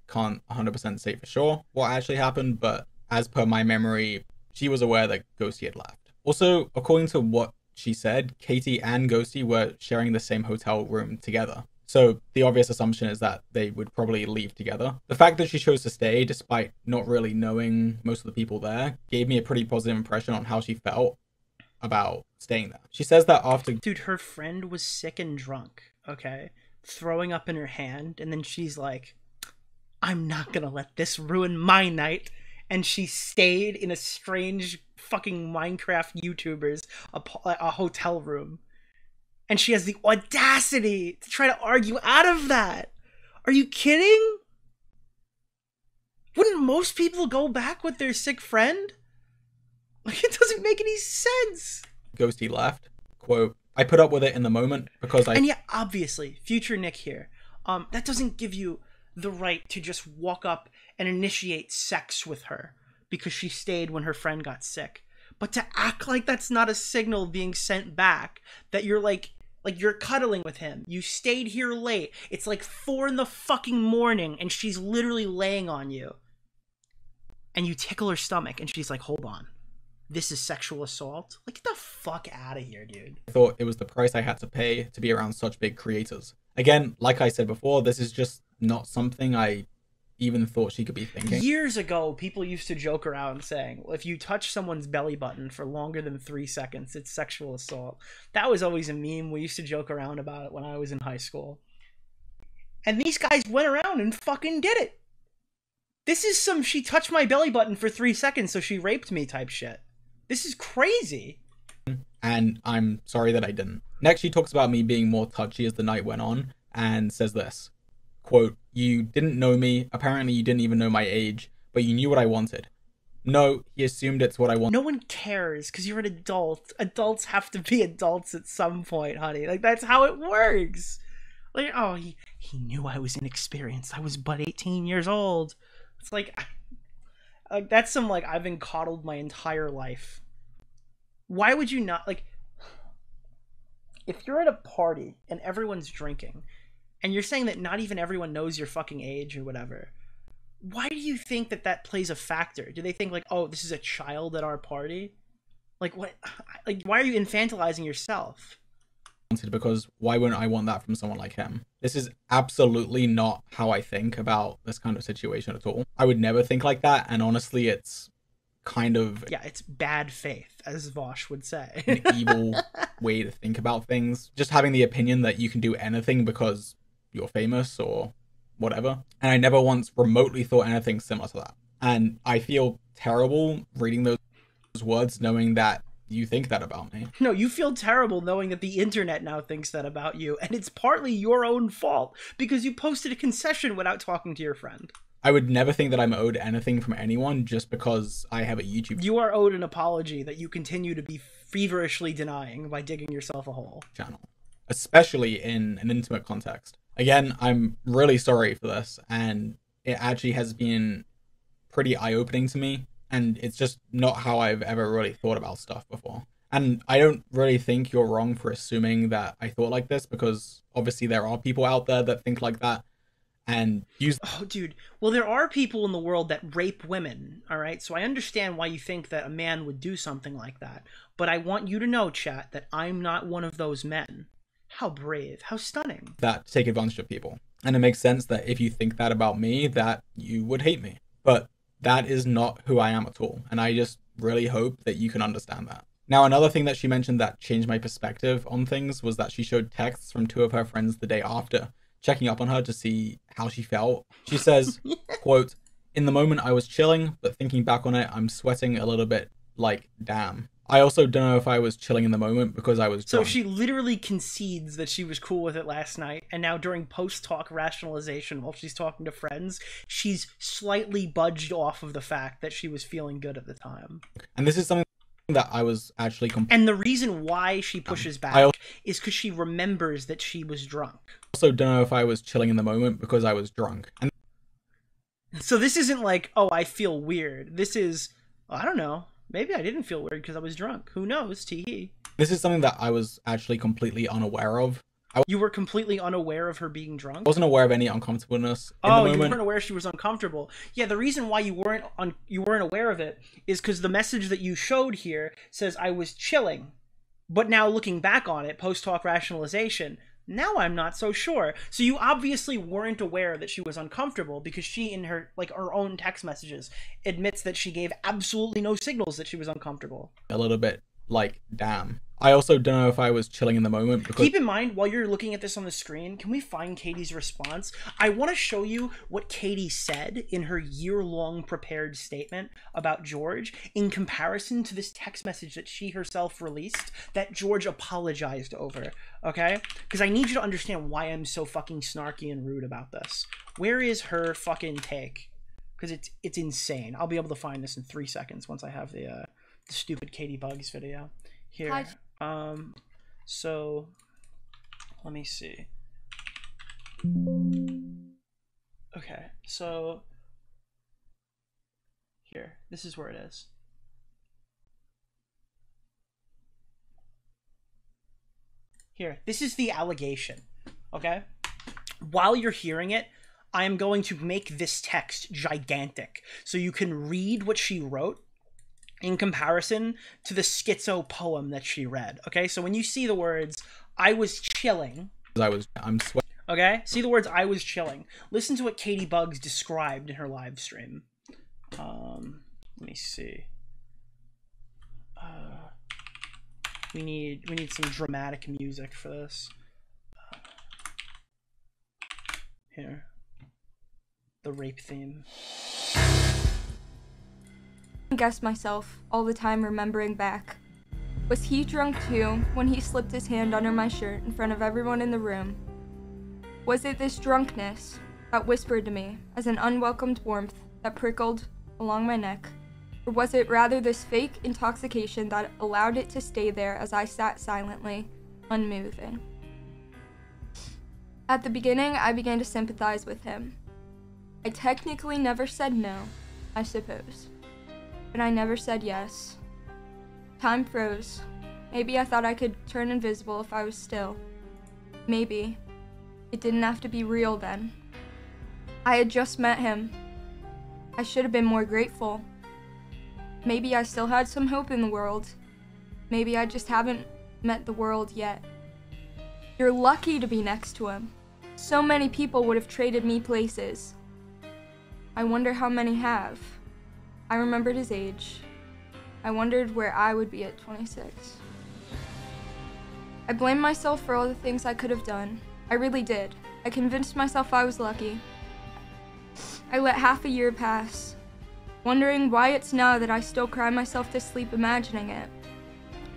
can't 100% say for sure what actually happened, but as per my memory, she was aware that Ghosty had left. Also, according to what she said, Katie and Ghosty were sharing the same hotel room together. So the obvious assumption is that they would probably leave together. The fact that she chose to stay, despite not really knowing most of the people there, gave me a pretty positive impression on how she felt about staying there. She says that after Dude, her friend was sick and drunk, okay? Throwing up in her hand, and then she's like, I'm not gonna let this ruin my night. And she stayed in a strange fucking Minecraft YouTuber's a, a hotel room. And she has the audacity to try to argue out of that. Are you kidding? Wouldn't most people go back with their sick friend? [LAUGHS] Like, it doesn't make any sense. Ghosty laughed. quote, I put up with it in the moment because I And yeah, obviously, future Nick here. Um, that doesn't give you the right to just walk up and initiate sex with her because she stayed when her friend got sick. But to act like that's not a signal being sent back, that you're like like you're cuddling with him. You stayed here late. It's like four in the fucking morning and she's literally laying on you. And you tickle her stomach and she's like, hold on. This is sexual assault? Like get the fuck out of here, dude. I thought it was the price I had to pay to be around such big creators. Again, like I said before, this is just not something I even thought she could be thinking. Years ago, people used to joke around saying, well, if you touch someone's belly button for longer than three seconds, it's sexual assault. That was always a meme. We used to joke around about it when I was in high school. And these guys went around and fucking did it. This is some she touched my belly button for three seconds, so she raped me type shit. This is crazy. and I'm sorry that I didn't. Next, she talks about me being more touchy as the night went on and says this quote, You didn't know me. Apparently, you didn't even know my age, but you knew what I wanted. No, he assumed it's what I want. No one cares because you're an adult. Adults have to be adults at some point, honey. Like, that's how it works. Like, oh, he, he knew I was inexperienced. I was but 18 years old. It's like, [LAUGHS] like that's some, like, I've been coddled my entire life. Why would you not, like, [SIGHS] if you're at a party and everyone's drinking, and you're saying that not even everyone knows your fucking age or whatever, why do you think that that plays a factor? Do they think like, oh, this is a child at our party? Like what? [SIGHS] Like why are you infantilizing yourself? because why wouldn't I want that from someone like him? This is absolutely not how I think about this kind of situation at all. I would never think like that, and honestly, it's kind of Yeah, it's bad faith, as Vosh would say. an evil [LAUGHS] way to think about things. Just having the opinion that you can do anything because you're famous or whatever. And I never once remotely thought anything similar to that. And I feel terrible reading those words knowing that you think that about me. no, you feel terrible knowing that the internet now thinks that about you, and it's partly your own fault because you posted a concession without talking to your friend. I would never think that I'm owed anything from anyone just because I have a YouTube You are owed an apology that you continue to be feverishly denying by digging yourself a hole. channel, especially in an intimate context. Again, I'm really sorry for this, and it actually has been pretty eye opening to me, and it's just not how I've ever really thought about stuff before. And I don't really think you're wrong for assuming that I thought like this because obviously there are people out there that think like that and use Oh, dude. Well, there are people in the world that rape women, all right? So I understand why you think that a man would do something like that. But I want you to know, chat, that I'm not one of those men. How brave. How stunning. that take advantage of people. And it makes sense that if you think that about me, that you would hate me. But that is not who I am at all. And I just really hope that you can understand that. Now, another thing that she mentioned that changed my perspective on things was that she showed texts from two of her friends the day after, checking up on her to see how she felt. She says, [LAUGHS] quote, In the moment I was chilling, but thinking back on it, I'm sweating a little bit like, damn. I also don't know if I was chilling in the moment because I was So drunk. she literally concedes that she was cool with it last night, and now during post hoc rationalization, while she's talking to friends, she's slightly budged off of the fact that she was feeling good at the time. and this is something that I was actually And the reason why she um, pushes back I al- is because she remembers that she was drunk. also don't know if I was chilling in the moment because I was drunk. And So this isn't like, oh, I feel weird. This is, I don't know. Maybe I didn't feel weird because I was drunk. Who knows? Tee hee. this is something that I was actually completely unaware of I You were completely unaware of her being drunk? I wasn't aware of any uncomfortableness in Oh, you weren't aware she was uncomfortable. Yeah, the reason why you weren't un- you weren't aware of it is because the message that you showed here says I was chilling, but now looking back on it, post hoc rationalization, now I'm not so sure. So you obviously weren't aware that she was uncomfortable because she, in her like her own text messages, admits that she gave absolutely no signals that she was uncomfortable. a little bit like, damn. I also don't know if I was chilling in the moment because Keep in mind, while you're looking at this on the screen, can we find Katie's response? I want to show you what Katie said in her year long prepared statement about George in comparison to this text message that she herself released that George apologized over. Okay? Because I need you to understand why I'm so fucking snarky and rude about this. Where is her fucking take? Because it's it's insane. I'll be able to find this in three seconds once I have the uh, the stupid Katie Bugs video here. Um, so let me see. Okay, so here, this is where it is. Here, this is the allegation. Okay? While you're hearing it, I am going to make this text gigantic so you can read what she wrote in comparison to the schizo poem that she read. Okay, so when you see the words, I was chilling, I was I'm sweating. okay, see the words, I was chilling. Listen to what Katie Bugs described in her live stream. Um, let me see. Uh, we need we need some dramatic music for this. Uh, Here, the rape theme. Guess myself all the time remembering back. Was he drunk too when he slipped his hand under my shirt in front of everyone in the room? Was it this drunkenness that whispered to me as an unwelcomed warmth that prickled along my neck? Or was it rather this fake intoxication that allowed it to stay there as I sat silently, unmoving? At the beginning, I began to sympathize with him. I technically never said no, I suppose but I never said yes. Time froze. Maybe I thought I could turn invisible if I was still. Maybe. It didn't have to be real then. I had just met him. I should have been more grateful. Maybe I still had some hope in the world. Maybe I just haven't met the world yet. You're lucky to be next to him. So many people would have traded me places. I wonder how many have. I remembered his age. I wondered where I would be at 26. I blamed myself for all the things I could have done. I really did. I convinced myself I was lucky. I let half a year pass, wondering why it's now that I still cry myself to sleep imagining it.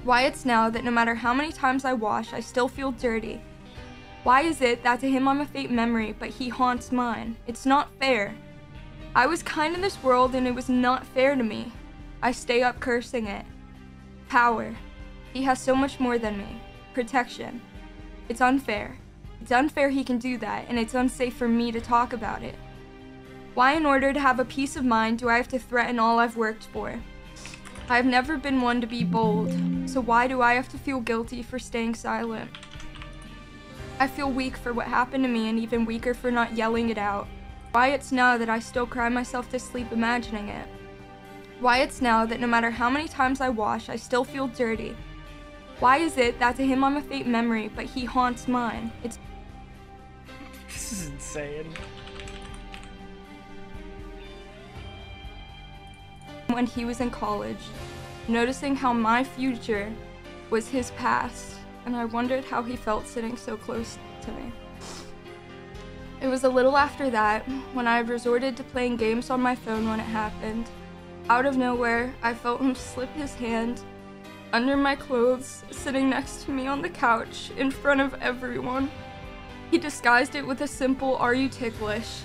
Why it's now that no matter how many times I wash, I still feel dirty. Why is it that to him I'm a faint memory, but he haunts mine? It's not fair. I was kind in this world and it was not fair to me. I stay up cursing it. Power. He has so much more than me. Protection. It's unfair. It's unfair he can do that, and it's unsafe for me to talk about it. Why, in order to have a peace of mind, do I have to threaten all I've worked for? I've never been one to be bold, so why do I have to feel guilty for staying silent? I feel weak for what happened to me and even weaker for not yelling it out. Why it's now that I still cry myself to sleep imagining it. Why it's now that no matter how many times I wash, I still feel dirty. Why is it that to him I'm a faint memory, but he haunts mine? It's This is insane. when he was in college, noticing how my future was his past, and I wondered how he felt sitting so close to me. It was a little after that when I had resorted to playing games on my phone when it happened. Out of nowhere, I felt him slip his hand under my clothes, sitting next to me on the couch in front of everyone. He disguised it with a simple, Are you ticklish?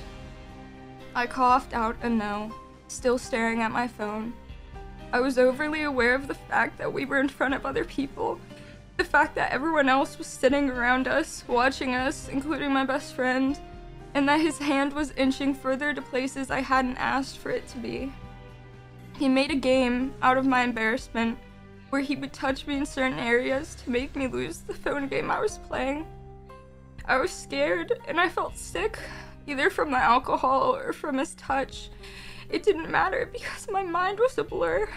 I coughed out a no, still staring at my phone. I was overly aware of the fact that we were in front of other people, the fact that everyone else was sitting around us, watching us, including my best friend, and that his hand was inching further to places I hadn't asked for it to be. He made a game out of my embarrassment where he would touch me in certain areas to make me lose the phone game I was playing. I was scared and I felt sick, either from the alcohol or from his touch. It didn't matter because my mind was a blur.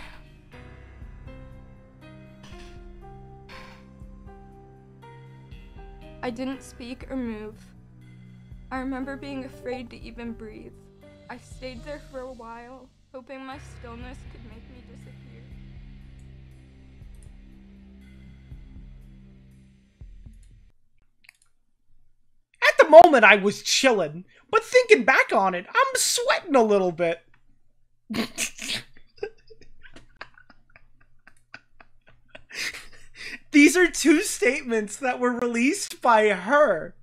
I didn't speak or move. I remember being afraid to even breathe. I stayed there for a while, hoping my stillness could make me disappear. At the moment, I was chilling, but thinking back on it, I'm sweating a little bit. [LAUGHS] These are two statements that were released by her,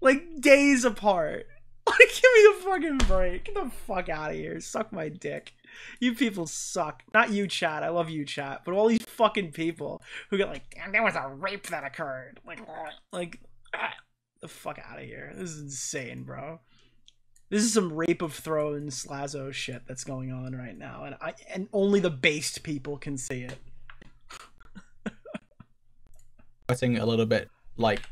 like days apart. [LAUGHS] Like, give me a fucking break. Get the fuck out of here. Suck my dick. You people suck. Not you, chat. I love you, chat. But all these fucking people who get like, damn, there was a rape that occurred. Like, [LAUGHS] like, ah, the fuck out of here. This is insane, bro. This is some rape of thrones slazo shit that's going on right now, and I and only the based people can see it. [LAUGHS] sweating a little bit like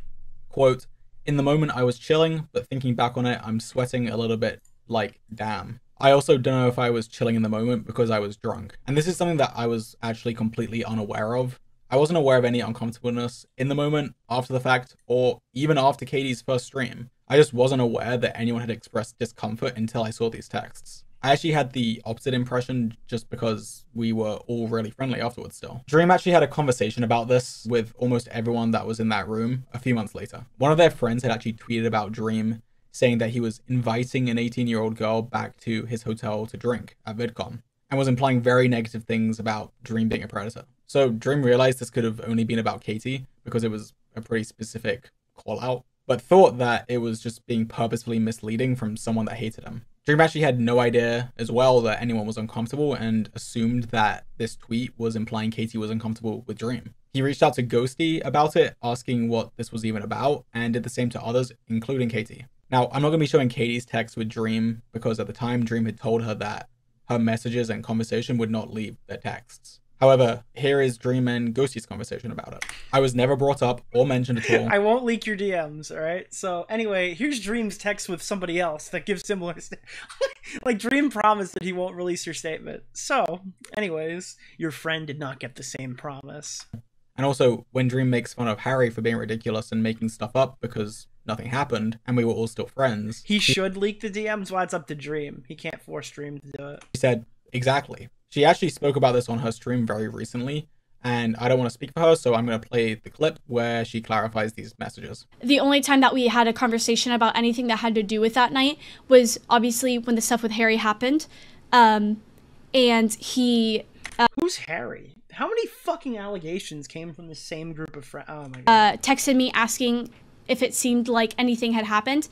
quote in the moment i was chilling but thinking back on it i'm sweating a little bit like damn. I also don't know if i was chilling in the moment because i was drunk. And this is something that i was actually completely unaware of. I wasn't aware of any uncomfortableness in the moment after the fact or even after katie's first stream. I just wasn't aware that anyone had expressed discomfort until i saw these texts I actually had the opposite impression just because we were all really friendly afterwards still. Dream actually had a conversation about this with almost everyone that was in that room a few months later. One of their friends had actually tweeted about Dream saying that he was inviting an 18 year old girl back to his hotel to drink at VidCon and was implying very negative things about Dream being a predator. So Dream realized this could have only been about Katie because it was a pretty specific call out, but thought that it was just being purposefully misleading from someone that hated him. Dream actually had no idea as well that anyone was uncomfortable and assumed that this tweet was implying Katie was uncomfortable with Dream. He reached out to Ghosty about it, asking what this was even about, and did the same to others, including Katie. Now, I'm not going to be showing Katie's text with Dream because at the time Dream had told her that her messages and conversation would not leave their texts. However, here is Dream and Ghosty's conversation about it. I was never brought up or mentioned at all. [LAUGHS] I won't leak your DMs, all right? So anyway, here's Dream's text with somebody else that gives similar. [LAUGHS] St- like Dream promised that he won't release your statement. So, anyways, your friend did not get the same promise. And also, when Dream makes fun of Harry for being ridiculous and making stuff up because nothing happened and we were all still friends, He should leak the DMs. Why it's up to Dream. He can't force Dream to do it. He said, exactly. She actually spoke about this on her stream very recently, and I don't want to speak for her, so I'm going to play the clip where she clarifies these messages. the only time that we had a conversation about anything that had to do with that night was obviously when the stuff with Harry happened. Um, and he Who's Harry? How many fucking allegations came from the same group of friends? Oh my god. uh, texted me asking if it seemed like anything had happened.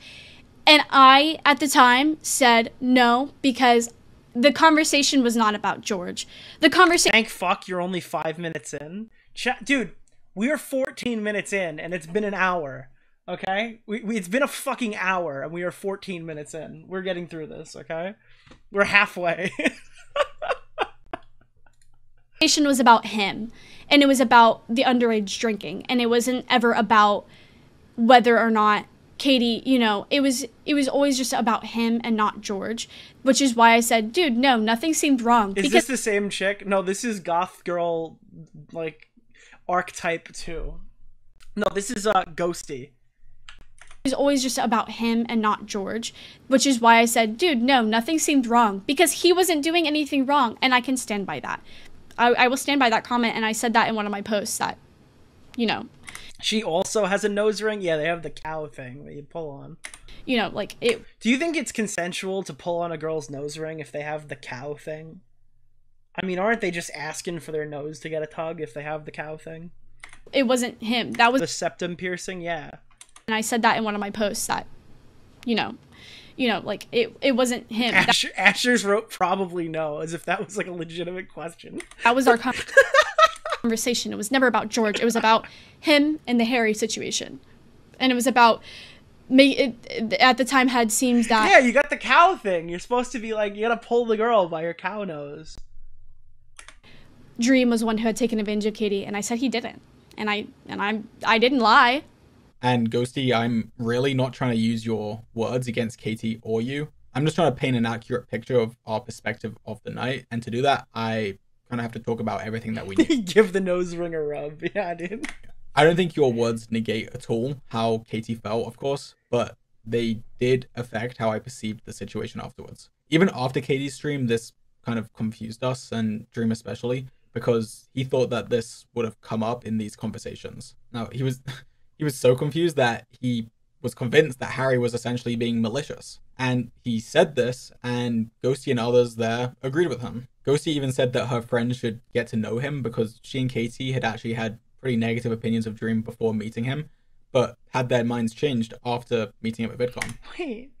And I, at the time, said no because the conversation was not about George. The conversation Thank fuck you're only five minutes in. Chat, dude, we're 14 minutes in and it's been an hour. Okay, we, we it's been a fucking hour and we are 14 minutes in. We're getting through this. Okay, we're halfway. [LAUGHS] conversation was about him and it was about the underage drinking and it wasn't ever about whether or not Katie, you know, it was it was always just about him and not George, which is why I said, dude, no, nothing seemed wrong Is because this the same chick? No, this is goth girl, like archetype too. No, this is uh ghosty. it was always just about him and not George, which is why I said, dude, no, nothing seemed wrong because he wasn't doing anything wrong and I can stand by that. I, I will stand by that comment and I said that in one of my posts that, you know, She also has a nose ring. Yeah, they have the cow thing that you pull on. you know, like it Do you think it's consensual to pull on a girl's nose ring if they have the cow thing? I mean, aren't they just asking for their nose to get a tug if they have the cow thing? it wasn't him. That was The septum piercing, yeah. and I said that in one of my posts that, you know, you know, like it it wasn't him. That, Asher, Asher's wrote probably no, as if that was like a legitimate question. that was our [LAUGHS] con- conversation. It was never about George. It was about him and the Harry situation, and it was about me. It, it at the time had seemed that Yeah, you got the cow thing. You're supposed to be like, you gotta pull the girl by your cow nose. Dream was one who had taken advantage of Katie, and I said he didn't, and I and I I didn't lie. And Ghosty, I'm really not trying to use your words against Katie or you. I'm just trying to paint an accurate picture of our perspective of the night. And to do that, I kind of have to talk about everything that we. [LAUGHS] Give the nose ring a rub. [LAUGHS] Yeah, dude. I don't think your words negate at all how Katie felt, of course, but they did affect how I perceived the situation afterwards. Even after Katie's stream, this kind of confused us and Dream especially because he thought that this would have come up in these conversations. Now he was [LAUGHS] he was so confused that he was convinced that Harry was essentially being malicious. And he said this, and Ghosty and others there agreed with him. Ghosty even said that her friends should get to know him because she and Katie had actually had pretty negative opinions of Dream before meeting him, but had their minds changed after meeting him at VidCon. Wait.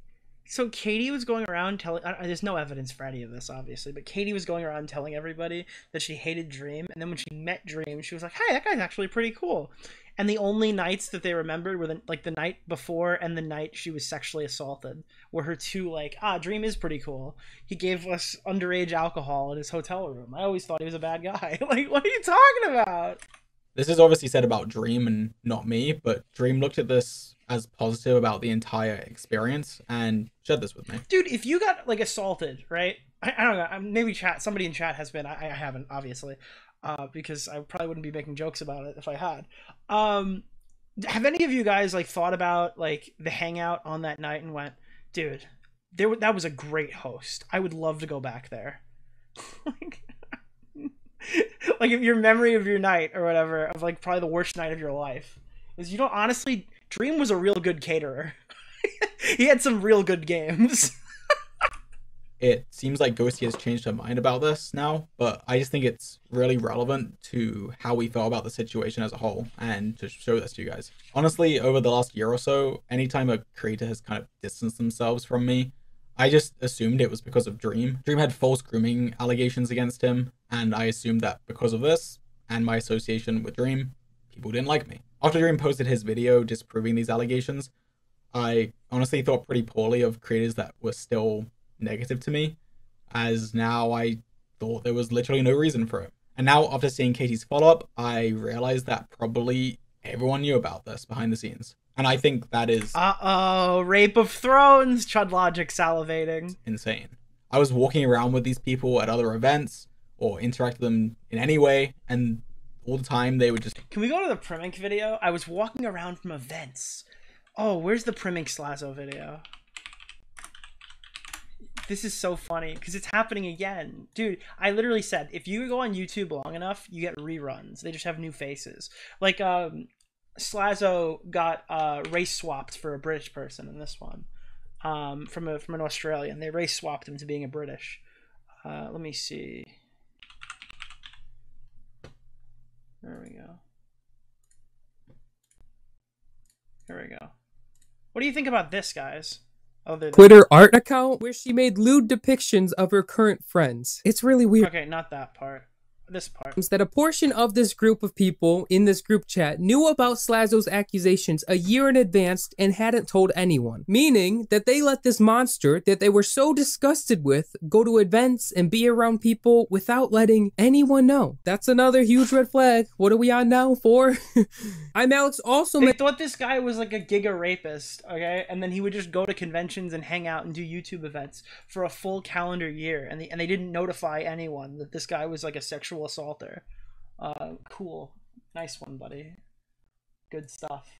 So Katie was going around telling. Uh, there's no evidence for any of this, obviously, but Katie was going around telling everybody that she hated Dream, and then when she met Dream, she was like, "Hey, that guy's actually pretty cool." And the only nights that they remembered were the, like the night before and the night she was sexually assaulted, were her two like, "Ah, Dream is pretty cool. He gave us underage alcohol in his hotel room. I always thought he was a bad guy. [LAUGHS] like, what are you talking about?" This is obviously said about Dream and not me, but Dream looked at this as positive about the entire experience and shared this with me. Dude, if you got like assaulted, right? I, I don't know. Maybe chat. Somebody in chat has been. I, I haven't, obviously, uh, because I probably wouldn't be making jokes about it if I had. Um, have any of you guys like thought about like the hangout on that night and went, dude, there that was a great host. I would love to go back there. [LAUGHS] like, like if your memory of your night or whatever of like probably the worst night of your life is you know honestly Dream was a real good caterer. [LAUGHS] he had some real good games. [LAUGHS] it seems like Ghosty has changed her mind about this now, but I just think it's really relevant to how we felt about the situation as a whole and to show this to you guys. Honestly, over the last year or so, anytime a creator has kind of distanced themselves from me, I just assumed it was because of Dream. Dream had false grooming allegations against him, and I assumed that because of this and my association with Dream, people didn't like me. After Dream posted his video disproving these allegations, I honestly thought pretty poorly of creators that were still negative to me, as now I thought there was literally no reason for it. And now, after seeing Katie's follow up, I realized that probably everyone knew about this behind the scenes. And I think that is uh oh, Rape of Thrones, Chud Logic salivating. Insane. I was walking around with these people at other events or interact with them in any way, and all the time they would just. Can we go to the Primink video? I was walking around from events. Oh, where's the Primink Slazo video? This is so funny because it's happening again. Dude, I literally said if you go on YouTube long enough, you get reruns. They just have new faces. Like um Slazo got uh race swapped for a British person in this one. Um from a from an Australian. They race swapped him to being a British. Uh let me see. There we go. Here we go. What do you think about this, guys? Other than... Twitter art account where she made lewd depictions of her current friends. It's really weird. Okay, not that part this part. That a portion of this group of people in this group chat knew about Slazo's accusations a year in advance and hadn't told anyone. Meaning that they let this monster that they were so disgusted with go to events and be around people without letting anyone know. That's another huge red flag. What are we on now for? [LAUGHS] I'm Alex also. They thought this guy was like a giga rapist, okay? And then he would just go to conventions and hang out and do YouTube events for a full calendar year. And they, and they didn't notify anyone that this guy was like a sexual sexual assaulter. Uh, cool. Nice one, buddy. Good stuff.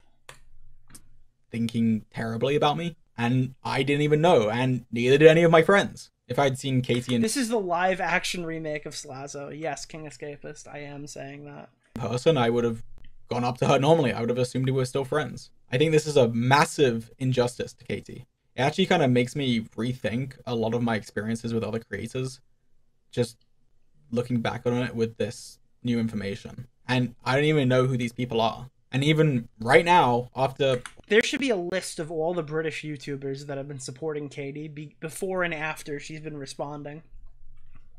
Thinking terribly about me, and I didn't even know, and neither did any of my friends. If I'd seen Katie and this is the live action remake of Slazo. Yes, King Escapist. I am saying that. Person, I would have gone up to her normally. I would have assumed we were still friends. I think this is a massive injustice to Katie. It actually kind of makes me rethink a lot of my experiences with other creators. Just looking back on it with this new information. And I don't even know who these people are. And even right now, after there should be a list of all the British YouTubers that have been supporting Katie be- before and after she's been responding.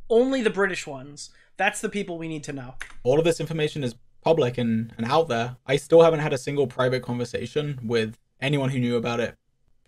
Only the British ones. That's the people we need to know. All of this information is public and, and out there. I still haven't had a single private conversation with anyone who knew about it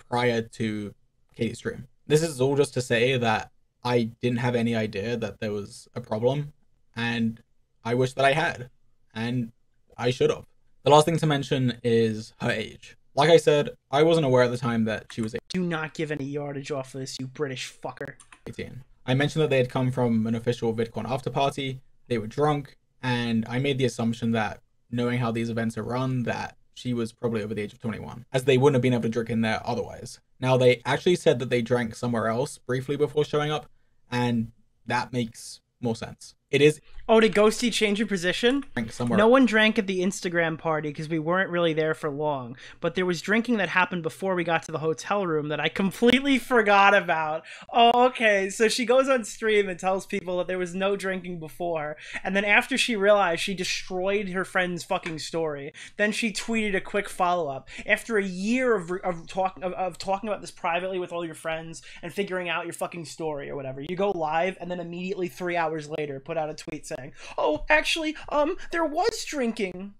prior to Katie's stream. This is all just to say that I didn't have any idea that there was a problem, and I wish that I had, and I should have. The last thing to mention is her age. Like I said, I wasn't aware at the time that she was a Do not give any yardage off this, you British fucker. 18. I mentioned that they had come from an official VidCon after party, they were drunk, and I made the assumption that knowing how these events are run, that she was probably over the age of 21, as they wouldn't have been able to drink in there otherwise. Now, they actually said that they drank somewhere else briefly before showing up, and that makes more sense. It is Oh, did Ghosty change your position? somewhere No one drank at the Instagram party because we weren't really there for long. But there was drinking that happened before we got to the hotel room that I completely [LAUGHS] forgot about. Oh, okay. So she goes on stream and tells people that there was no drinking before. And then after she realized she destroyed her friend's fucking story, then she tweeted a quick follow up. After a year of, of, talk, of, of talking about this privately with all your friends and figuring out your fucking story or whatever, you go live and then immediately three hours later put out a tweet saying, "Oh, actually, um, there was drinking."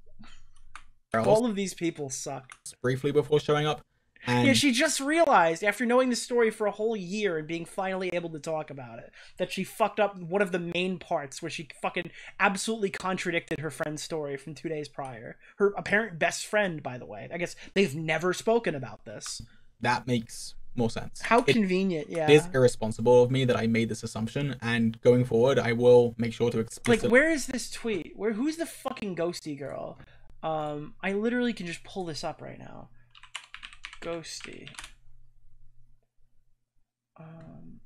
All of these people suck. briefly before showing up. And Yeah, she just realized after knowing the story for a whole year and being finally able to talk about it that she fucked up one of the main parts where she fucking absolutely contradicted her friend's story from two days prior. Her apparent best friend, by the way. I guess they've never spoken about this. that makes more sense. How It- convenient, yeah. it is irresponsible of me that I made this assumption, and going forward, I will make sure to explain. like where is this tweet where who's the fucking ghosty girl um i literally can just pull this up right now ghosty um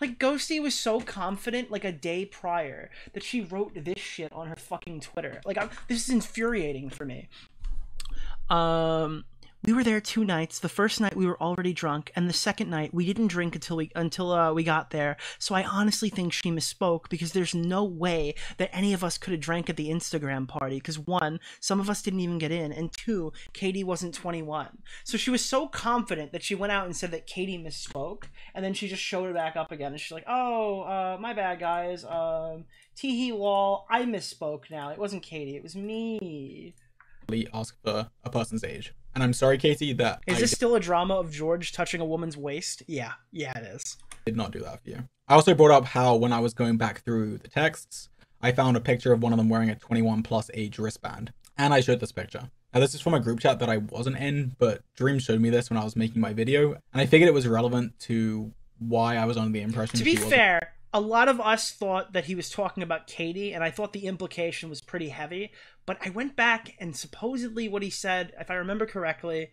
like ghosty was so confident like a day prior that she wrote this shit on her fucking twitter like I'm, this is infuriating for me um we were there two nights. The first night we were already drunk, and the second night we didn't drink until we until uh, we got there. So I honestly think she misspoke because there's no way that any of us could have drank at the Instagram party. Because one, some of us didn't even get in, and two, Katie wasn't 21. So she was so confident that she went out and said that Katie misspoke, and then she just showed it back up again, and she's like, "Oh, uh, my bad, guys. Um, teehee lol, I misspoke. Now it wasn't Katie, it was me." ask for a person's age. And I'm sorry, Katie, that Is I this still a drama of George touching a woman's waist? Yeah, yeah, it is. did not do that for you. I also brought up how when I was going back through the texts, I found a picture of one of them wearing a 21 plus age wristband. And I showed this picture. Now, this is from a group chat that I wasn't in, but Dream showed me this when I was making my video, and I figured it was relevant to why I was under the impression To be fair, a lot of us thought that he was talking about Katie, and I thought the implication was pretty heavy. But I went back, and supposedly what he said, if I remember correctly,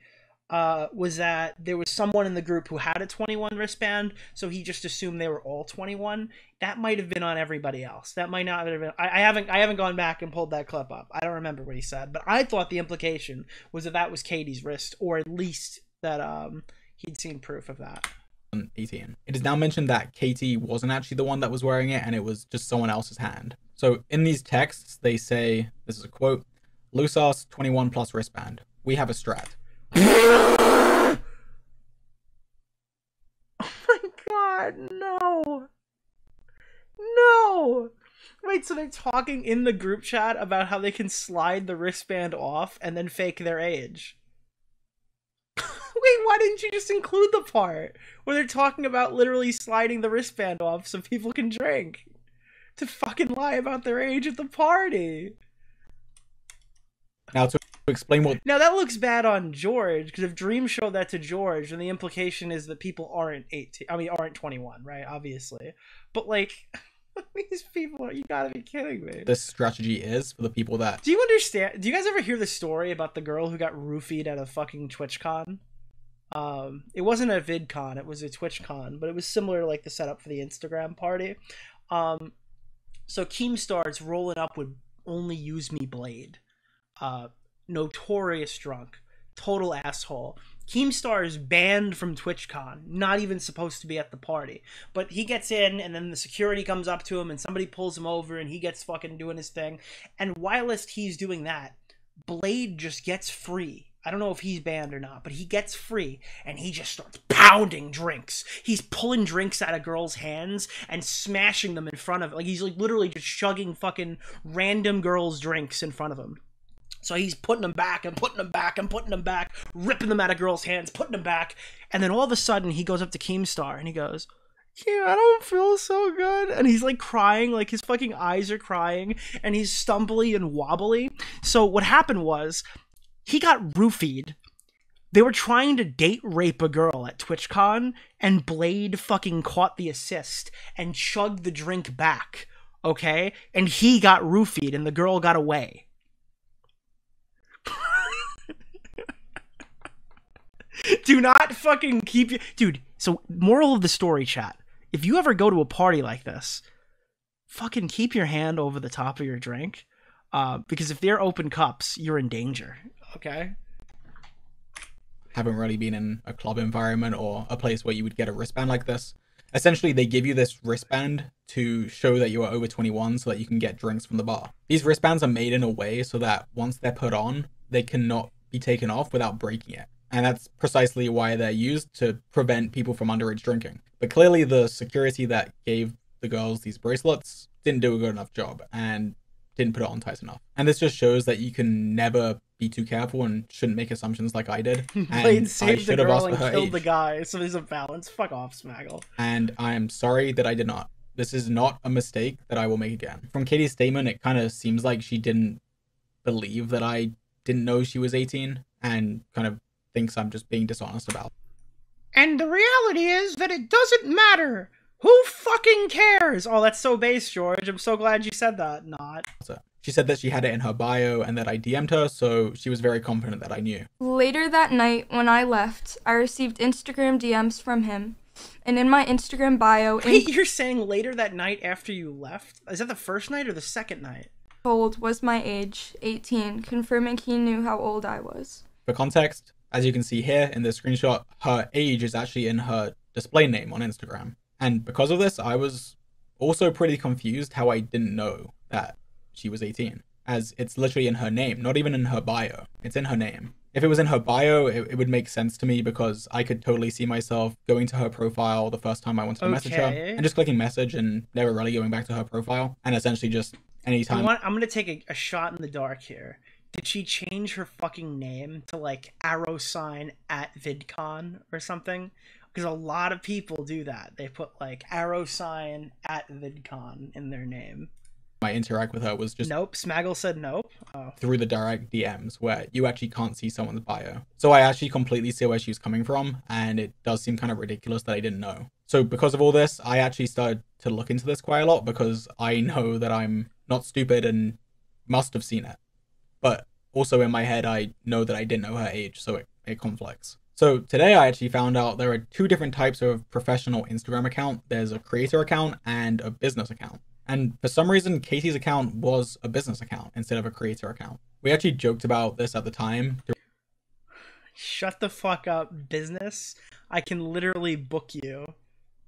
uh, was that there was someone in the group who had a 21 wristband, so he just assumed they were all 21. That might have been on everybody else. That might not have been. I, I haven't. I haven't gone back and pulled that clip up. I don't remember what he said, but I thought the implication was that that was Katie's wrist, or at least that um he'd seen proof of that. 18. It is now mentioned that Katie wasn't actually the one that was wearing it and it was just someone else's hand. So in these texts, they say this is a quote Lusas 21 plus wristband. We have a strat. [LAUGHS] Oh my god, no. No. Wait, so they're talking in the group chat about how they can slide the wristband off and then fake their age. Wait, why didn't you just include the part where they're talking about literally sliding the wristband off so people can drink? To fucking lie about their age at the party. Now, to explain what Now that looks bad on George because if Dream showed that to George, then the implication is that people aren't eighteen. I mean, aren't twenty-one, right? Obviously, but like [LAUGHS] these people, you gotta be kidding me. this strategy is for the people that Do you understand? Do you guys ever hear the story about the girl who got roofied at a fucking TwitchCon? Um, it wasn't a VidCon; it was a TwitchCon, but it was similar to like the setup for the Instagram party. Um, so Keemstar's rolling up with only use me blade. Uh, notorious drunk, total asshole. Keemstar is banned from TwitchCon, not even supposed to be at the party. But he gets in, and then the security comes up to him, and somebody pulls him over, and he gets fucking doing his thing. And whilst he's doing that, Blade just gets free. I don't know if he's banned or not, but he gets free and he just starts pounding drinks. He's pulling drinks out of girls' hands and smashing them in front of like he's like literally just chugging fucking random girls' drinks in front of him. So he's putting them back and putting them back and putting them back, ripping them out of girls' hands, putting them back, and then all of a sudden he goes up to Keemstar and he goes, yeah, I don't feel so good. And he's like crying, like his fucking eyes are crying, and he's stumbly and wobbly. So what happened was he got roofied. They were trying to date rape a girl at TwitchCon, and Blade fucking caught the assist and chugged the drink back. Okay? And he got roofied, and the girl got away. [LAUGHS] Do not fucking keep you. Dude, so moral of the story, chat. If you ever go to a party like this, fucking keep your hand over the top of your drink. Uh, because if they're open cups, you're in danger. Okay? haven't really been in a club environment or a place where you would get a wristband like this. Essentially, they give you this wristband to show that you are over 21 so that you can get drinks from the bar. These wristbands are made in a way so that once they're put on, they cannot be taken off without breaking it. And that's precisely why they're used to prevent people from underage drinking. But clearly, the security that gave the girls these bracelets didn't do a good enough job and didn't put it on tight enough. And this just shows that you can never be too careful and shouldn't make assumptions like I did. [LAUGHS] And I saved the should have girl and for her killed the guy, so there's a balance. Fuck off, Smaggle. and I am sorry that I did not. This is not a mistake that I will make again. From Katie's statement, it kind of seems like she didn't believe that I didn't know she was 18 and kind of thinks I'm just being dishonest about it. And the reality is that it doesn't matter. Who fucking cares? Oh, that's so base, George. I'm so glad you said that. Not. She said that she had it in her bio and that I DM'd her, so she was very confident that I knew. Later that night, when I left, I received Instagram DMs from him. And in my Instagram bio, in Wait, you're saying later that night after you left? Is that the first night or the second night? bold was my age, 18, confirming he knew how old I was. For context, as you can see here in this screenshot, her age is actually in her display name on Instagram. And because of this, I was also pretty confused how I didn't know that she was 18, as it's literally in her name, not even in her bio. It's in her name. If it was in her bio, it, it would make sense to me because I could totally see myself going to her profile the first time I wanted to message her Okay. and just clicking message and never really going back to her profile and essentially just You anytime. want, I'm gonna take a, a shot in the dark here. Did she change her fucking name to like arrow sign at VidCon or something? Because a lot of people do that. They put like arrow sign at VidCon in their name. I interact with her was just Nope. Smaggle said nope. Oh. through the direct DMs where you actually can't see someone's bio. So I actually completely see where she's coming from, and it does seem kind of ridiculous that I didn't know. So because of all this, I actually started to look into this quite a lot because I know that I'm not stupid and must have seen it. But also in my head, I know that I didn't know her age, so it, it conflicts. So today I actually found out there are two different types of professional Instagram account. There's a creator account and a business account. And for some reason, Katie's account was a business account instead of a creator account. We actually joked about this at the time Shut the fuck up, business. I can literally book you.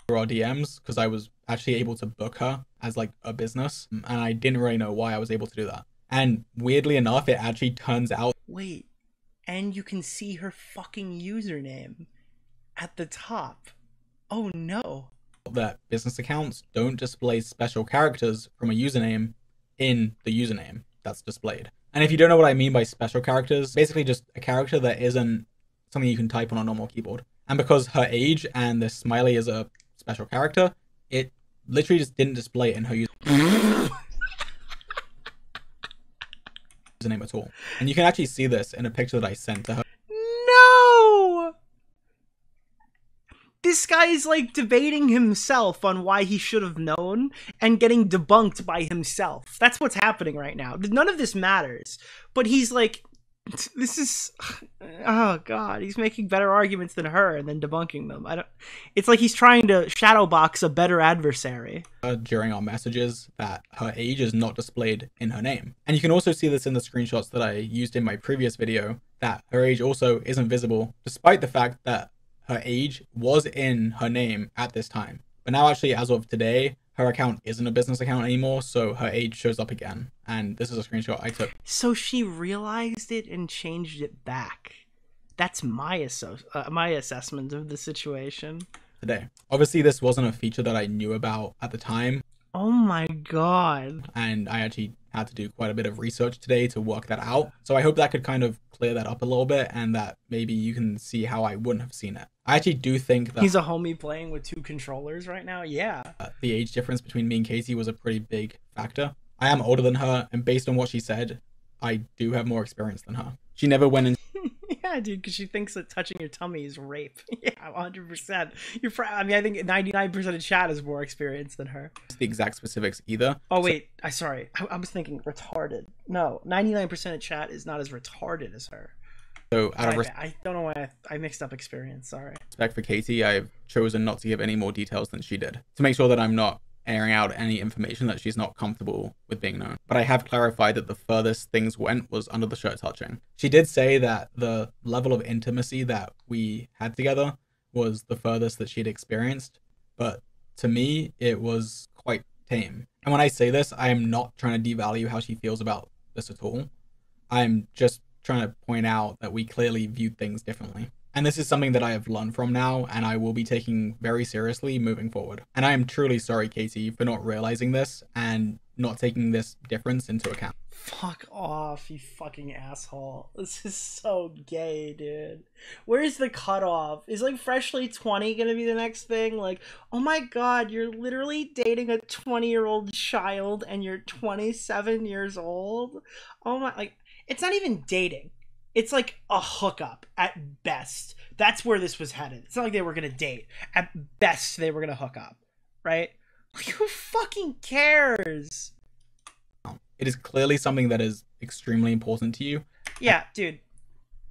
through our DMs because I was actually able to book her as like a business, and I didn't really know why I was able to do that. And weirdly enough, it actually turns out Wait, and you can see her fucking username at the top. Oh no. That business accounts don't display special characters from a username in the username that's displayed. And if you don't know what I mean by special characters, basically just a character that isn't something you can type on a normal keyboard. And because her age and this smiley is a special character, it literally just didn't display it in her [LAUGHS] username at all. And you can actually see this in a picture that I sent to her. No! This guy is like debating himself on why he should have known and getting debunked by himself. That's what's happening right now. None of this matters. But he's like, [LAUGHS] this is. [SIGHS] Oh, God. He's making better arguments than her and then debunking them. I don't. It's like he's trying to shadowbox a better adversary. her during our messages that her age is not displayed in her name. And you can also see this in the screenshots that I used in my previous video that her age also isn't visible despite the fact that her age was in her name at this time. But now actually as of today, her account isn't a business account anymore, so her age shows up again. And this is a screenshot I took So she realized it and changed it back. That's my asso- uh, my assessment of the situation. today. Obviously this wasn't a feature that I knew about at the time, Oh my god. and I actually had to do quite a bit of research today to work that out. So I hope that could kind of clear that up a little bit and that maybe you can see how I wouldn't have seen it. I actually do think that He's a homie playing with two controllers right now. Yeah. uh, the age difference between me and Casey was a pretty big factor. I am older than her, and based on what she said, I do have more experience than her. She never went in. [LAUGHS] yeah, dude, because she thinks that touching your tummy is rape. [LAUGHS] yeah, 100%. You're I mean, I think 99% of chat is more experienced than her. the exact specifics either. Oh, wait. I sorry. I, I was thinking retarded. No, 99% of chat is not as retarded as her. So out of I, I don't know why I, I mixed up experience. Sorry. respect for Katie, I've chosen not to give any more details than she did to make sure that I'm not airing out any information that she's not comfortable with being known. But I have clarified that the furthest things went was under the shirt touching. She did say that the level of intimacy that we had together was the furthest that she'd experienced, but to me, it was quite tame. And when I say this, I am not trying to devalue how she feels about this at all. I'm just trying to point out that we clearly viewed things differently. And this is something that I have learned from now and I will be taking very seriously moving forward. And I am truly sorry, Katie, for not realizing this and not taking this difference into account. Fuck off, you fucking asshole. This is so gay, dude. Where's the cutoff? Is like freshly 20 gonna be the next thing? Like, oh my god, you're literally dating a 20 year old child and you're 27 years old? Oh my, like, it's not even dating. It's like a hookup at best. That's where this was headed. It's not like they were gonna date. At best, they were gonna hook up, right? Like, who fucking cares? It is clearly something that is extremely important to you. Yeah, dude.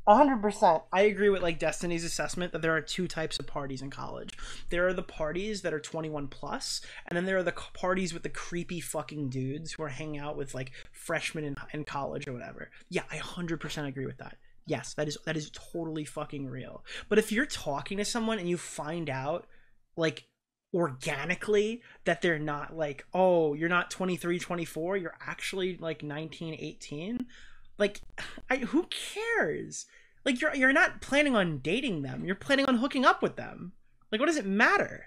100%. I agree with like Destiny's assessment that there are two types of parties in college. There are the parties that are 21 plus, and then there are the parties with the creepy fucking dudes who are hanging out with like freshmen in, in college or whatever. Yeah, I 100% agree with that. Yes, that is that is totally fucking real. But if you're talking to someone and you find out like organically that they're not like, "Oh, you're not 23, 24, you're actually like 19, 18." Like I, who cares like you're you're not planning on dating them you're planning on hooking up with them like what does it matter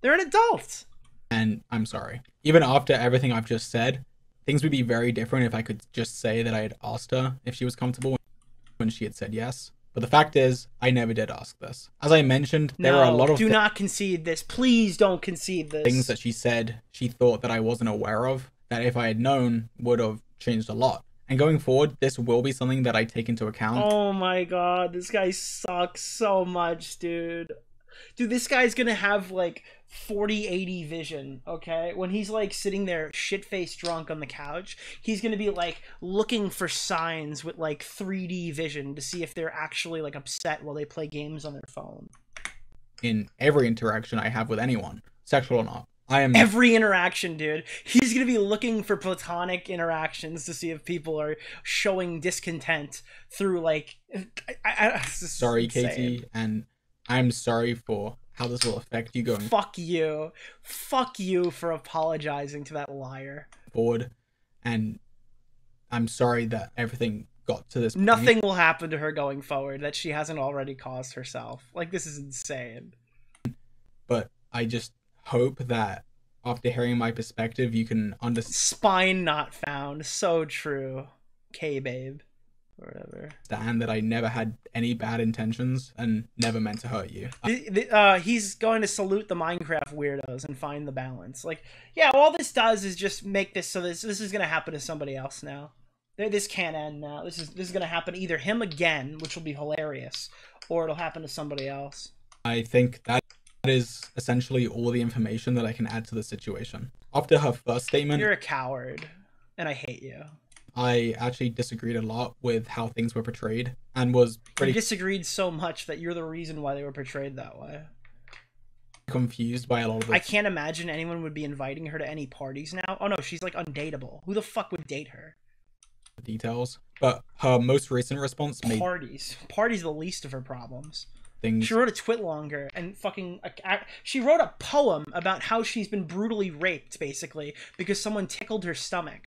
they're an adult And I'm sorry. Even after everything I've just said, things would be very different if I could just say that I had asked her if she was comfortable when she had said yes. But the fact is, I never did ask this. As I mentioned, there no, are a lot of do not concede this please don't concede this things that she said she thought that I wasn't aware of that if I had known would have changed a lot. And going forward, this will be something that I take into account. oh my god this guy sucks so much dude dude this guy's gonna have like 40 80 vision okay when he's like sitting there shit faced drunk on the couch he's gonna be like looking for signs with like 3d vision to see if they're actually like upset while they play games on their phone in every interaction I have with anyone, sexual or not. I am every interaction dude he's gonna be looking for platonic interactions to see if people are showing discontent through like I, I, sorry, insane. Katie, and I'm sorry for how this will affect you going fuck you fuck you for apologizing to that liar forward. And I'm sorry that everything got to this point. nothing will happen to her going forward that she hasn't already caused herself like this is insane but I just hope that after hearing my perspective, you can understand spine not found so true k babe Whatever. whatever that I never had any bad intentions and never meant to hurt you. The- the- uh, he's going to salute the Minecraft weirdos and find the balance. Like, yeah, all this does is just make this so this this is gonna happen to somebody else now. This can't end now. This is this is gonna happen either him again, which will be hilarious, or it'll happen to somebody else. I think that is essentially all the information that I can add to the situation. After her first statement, You're a coward, and I hate you. I actually disagreed a lot with how things were portrayed and was You pretty disagreed so much that you're the reason why they were portrayed that way. confused by a lot of the I can't imagine anyone would be inviting her to any parties now. Oh no, she's like undateable. Who the fuck would date her? details. But her most recent response made Parties. Parties the least of her problems. Things She wrote a twit longer and fucking. She wrote a poem about how she's been brutally raped, basically, because someone tickled her stomach.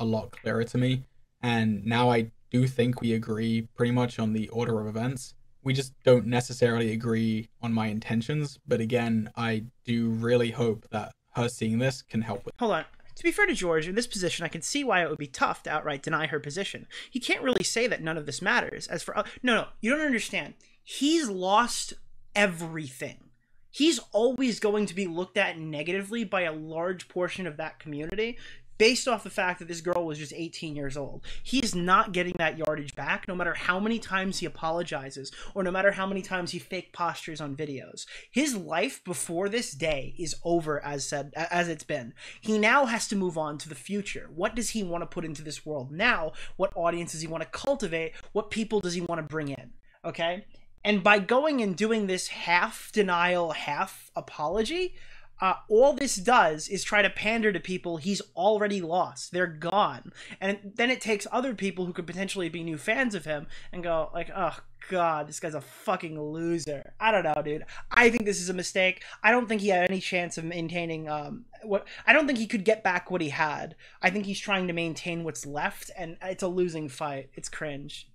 a lot clearer to me. And now I do think we agree pretty much on the order of events. We just don't necessarily agree on my intentions. But again, I do really hope that her seeing this can help with. Hold on. To be fair to George, in this position, I can see why it would be tough to outright deny her position. He can't really say that none of this matters. As for. Oh, no, no, you don't understand. He's lost everything. He's always going to be looked at negatively by a large portion of that community based off the fact that this girl was just 18 years old. He's not getting that yardage back no matter how many times he apologizes or no matter how many times he fake postures on videos. His life before this day is over as said as it's been. He now has to move on to the future. What does he want to put into this world now? What audience does he want to cultivate? What people does he want to bring in? Okay? And by going and doing this half denial, half apology, uh, all this does is try to pander to people he's already lost. They're gone. And then it takes other people who could potentially be new fans of him and go, like, oh, God, this guy's a fucking loser. I don't know, dude. I think this is a mistake. I don't think he had any chance of maintaining um what I don't think he could get back what he had. I think he's trying to maintain what's left and it's a losing fight. It's cringe.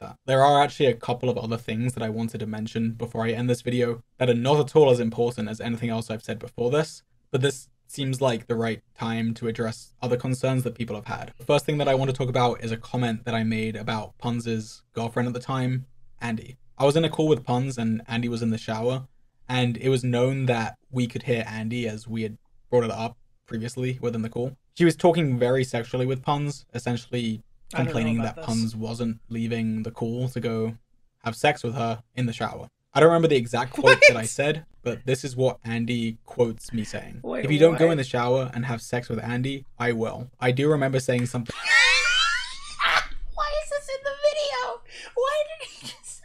That. There are actually a couple of other things that I wanted to mention before I end this video that are not at all as important as anything else I've said before this, but this seems like the right time to address other concerns that people have had. The first thing that I want to talk about is a comment that I made about Punz's girlfriend at the time, Andy. I was in a call with Punz and Andy was in the shower, and it was known that we could hear Andy as we had brought it up previously within the call. She was talking very sexually with Punz, essentially complaining that this. Punz wasn't leaving the call to go have sex with her in the shower. I don't remember the exact quote that I said, but this is what Andy quotes me saying. Wait, if you don't go in the shower and have sex with Andy, I will. I do remember saying something [LAUGHS] Why is this in the video? Why did he just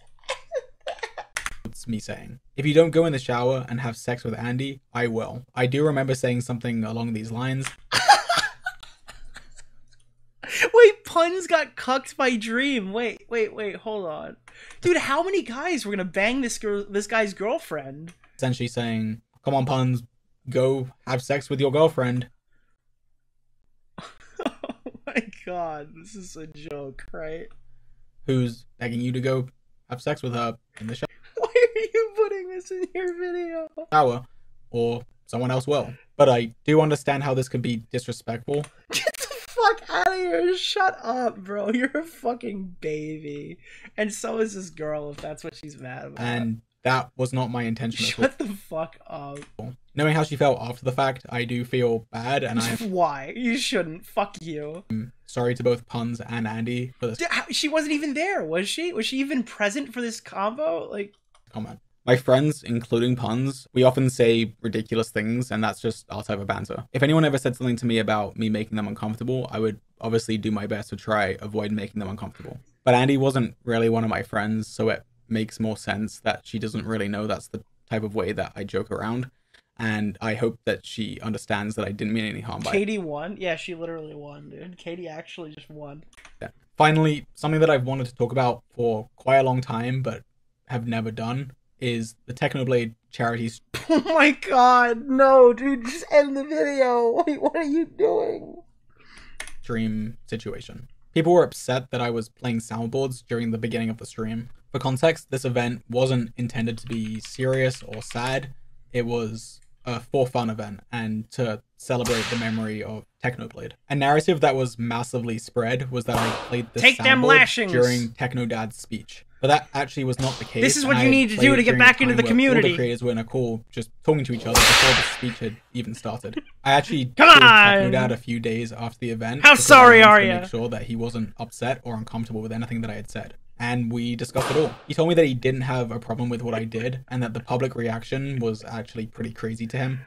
quotes me saying. If you don't go in the shower and have sex with Andy, I will. I do remember saying something along these lines. [LAUGHS] Punz got cucked by Dream. Wait, wait, wait, hold on. Dude, how many guys were gonna bang this girl this guy's girlfriend? essentially saying, "Come on, Punz, go have sex with your girlfriend." [LAUGHS] oh my god, this is a joke, right? Who's begging you to go have sex with her in the show? [LAUGHS] Why are you putting this in your video? shower, or someone else will. But I do understand how this can be disrespectful. [LAUGHS] Fuck out of here. Shut up, bro. [LAUGHS] You're a fucking baby. And so is this girl if that's what she's mad about. and that was not my [LAUGHS] intention at. Shut the fuck up. Knowing how she felt after the fact, I do feel bad, and I'm [LAUGHS] Why? You shouldn't. Fuck you. Um, sorry to both Punz and Andy for this She wasn't even there, was she? Was she even present for this combo? Like, comment. My friends, including Punz, we often say ridiculous things, and that's just our type of banter. If anyone ever said something to me about me making them uncomfortable, I would obviously do my best to try avoid making them uncomfortable. But Andy wasn't really one of my friends, so it makes more sense that she doesn't really know that's the type of way that I joke around. And I hope that she understands that I didn't mean any harm by it. Katie won? Yeah, she literally won, dude. Katie actually just won. Yeah. Finally, something that I've wanted to talk about for quite a long time, but have never done, is the Technoblade charity [LAUGHS] Oh my god, no, dude, just end the video. [LAUGHS] Wait, what are you doing? stream situation. People were upset that I was playing soundboards during the beginning of the stream. For context, this event wasn't intended to be serious or sad. It was a for fun event and to celebrate the memory of Technoblade. A narrative that was massively spread was that I played this Take them lashings. during Technodad's speech. But that actually was not the case. This is what you I need to do to get back into the community. All the creators were in a call, just talking to each other before the speech had even started. I actually [LAUGHS] Come on! Technodad a few days after the event. How sorry are to ya? Make sure that he wasn't upset or uncomfortable with anything that I had said. And we discussed it all. He told me that he didn't have a problem with what I did and that the public reaction was actually pretty crazy to him.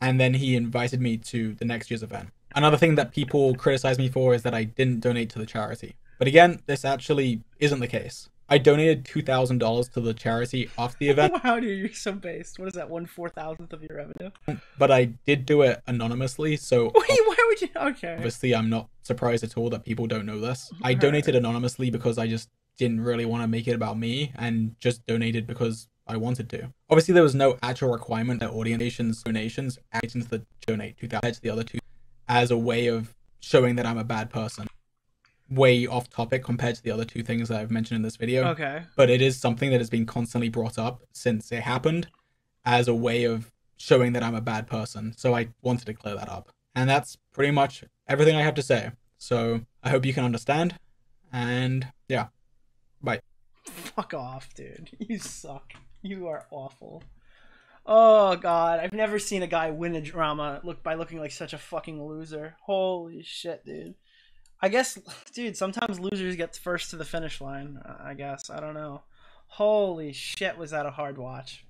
And then he invited me to the next year's event. Another thing that people criticize me for is that I didn't donate to the charity. But again, this actually isn't the case. I donated $2,000 to the charity after the event, Wow, dude, you're so based. What is that, one four thousandth of your revenue? but I did do it anonymously, so [LAUGHS] Wait, why would you? Okay. obviously I'm not surprised at all that people don't know this. I donated anonymously because I just didn't really want to make it about me and just donated because I wanted to. Obviously there was no actual requirement that audience donations act into the donate 2000 to the other two as a way of showing that I'm a bad person. Way off topic compared to the other two things that I've mentioned in this video Okay. but it is something that has been constantly brought up since it happened as a way of showing that I'm a bad person. So I wanted to clear that up. And that's pretty much everything I have to say. So I hope you can understand. And yeah, bye. Fuck off, dude. [LAUGHS] You suck. [LAUGHS] You are awful. Oh god, I've never seen a guy win a drama look by looking like such a fucking loser. Holy shit, dude. I guess, [LAUGHS] dude, sometimes losers get first to the finish line. I guess I don't know. Holy shit, was that a hard watch?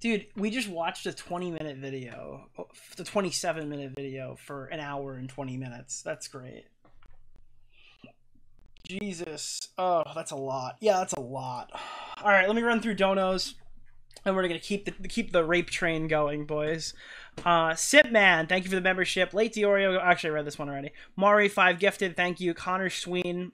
Dude, we just watched a 20 minute video, the 27 minute video for an hour and 20 minutes. That's great. Jesus. Oh, that's a lot. Yeah, that's a lot. All right, let me run through donos and we're gonna keep the keep the rape train going, boys. Uh, Man, thank you for the membership. Late Diorio, actually, I read this one already. Mari five gifted, thank you. Connor Sween,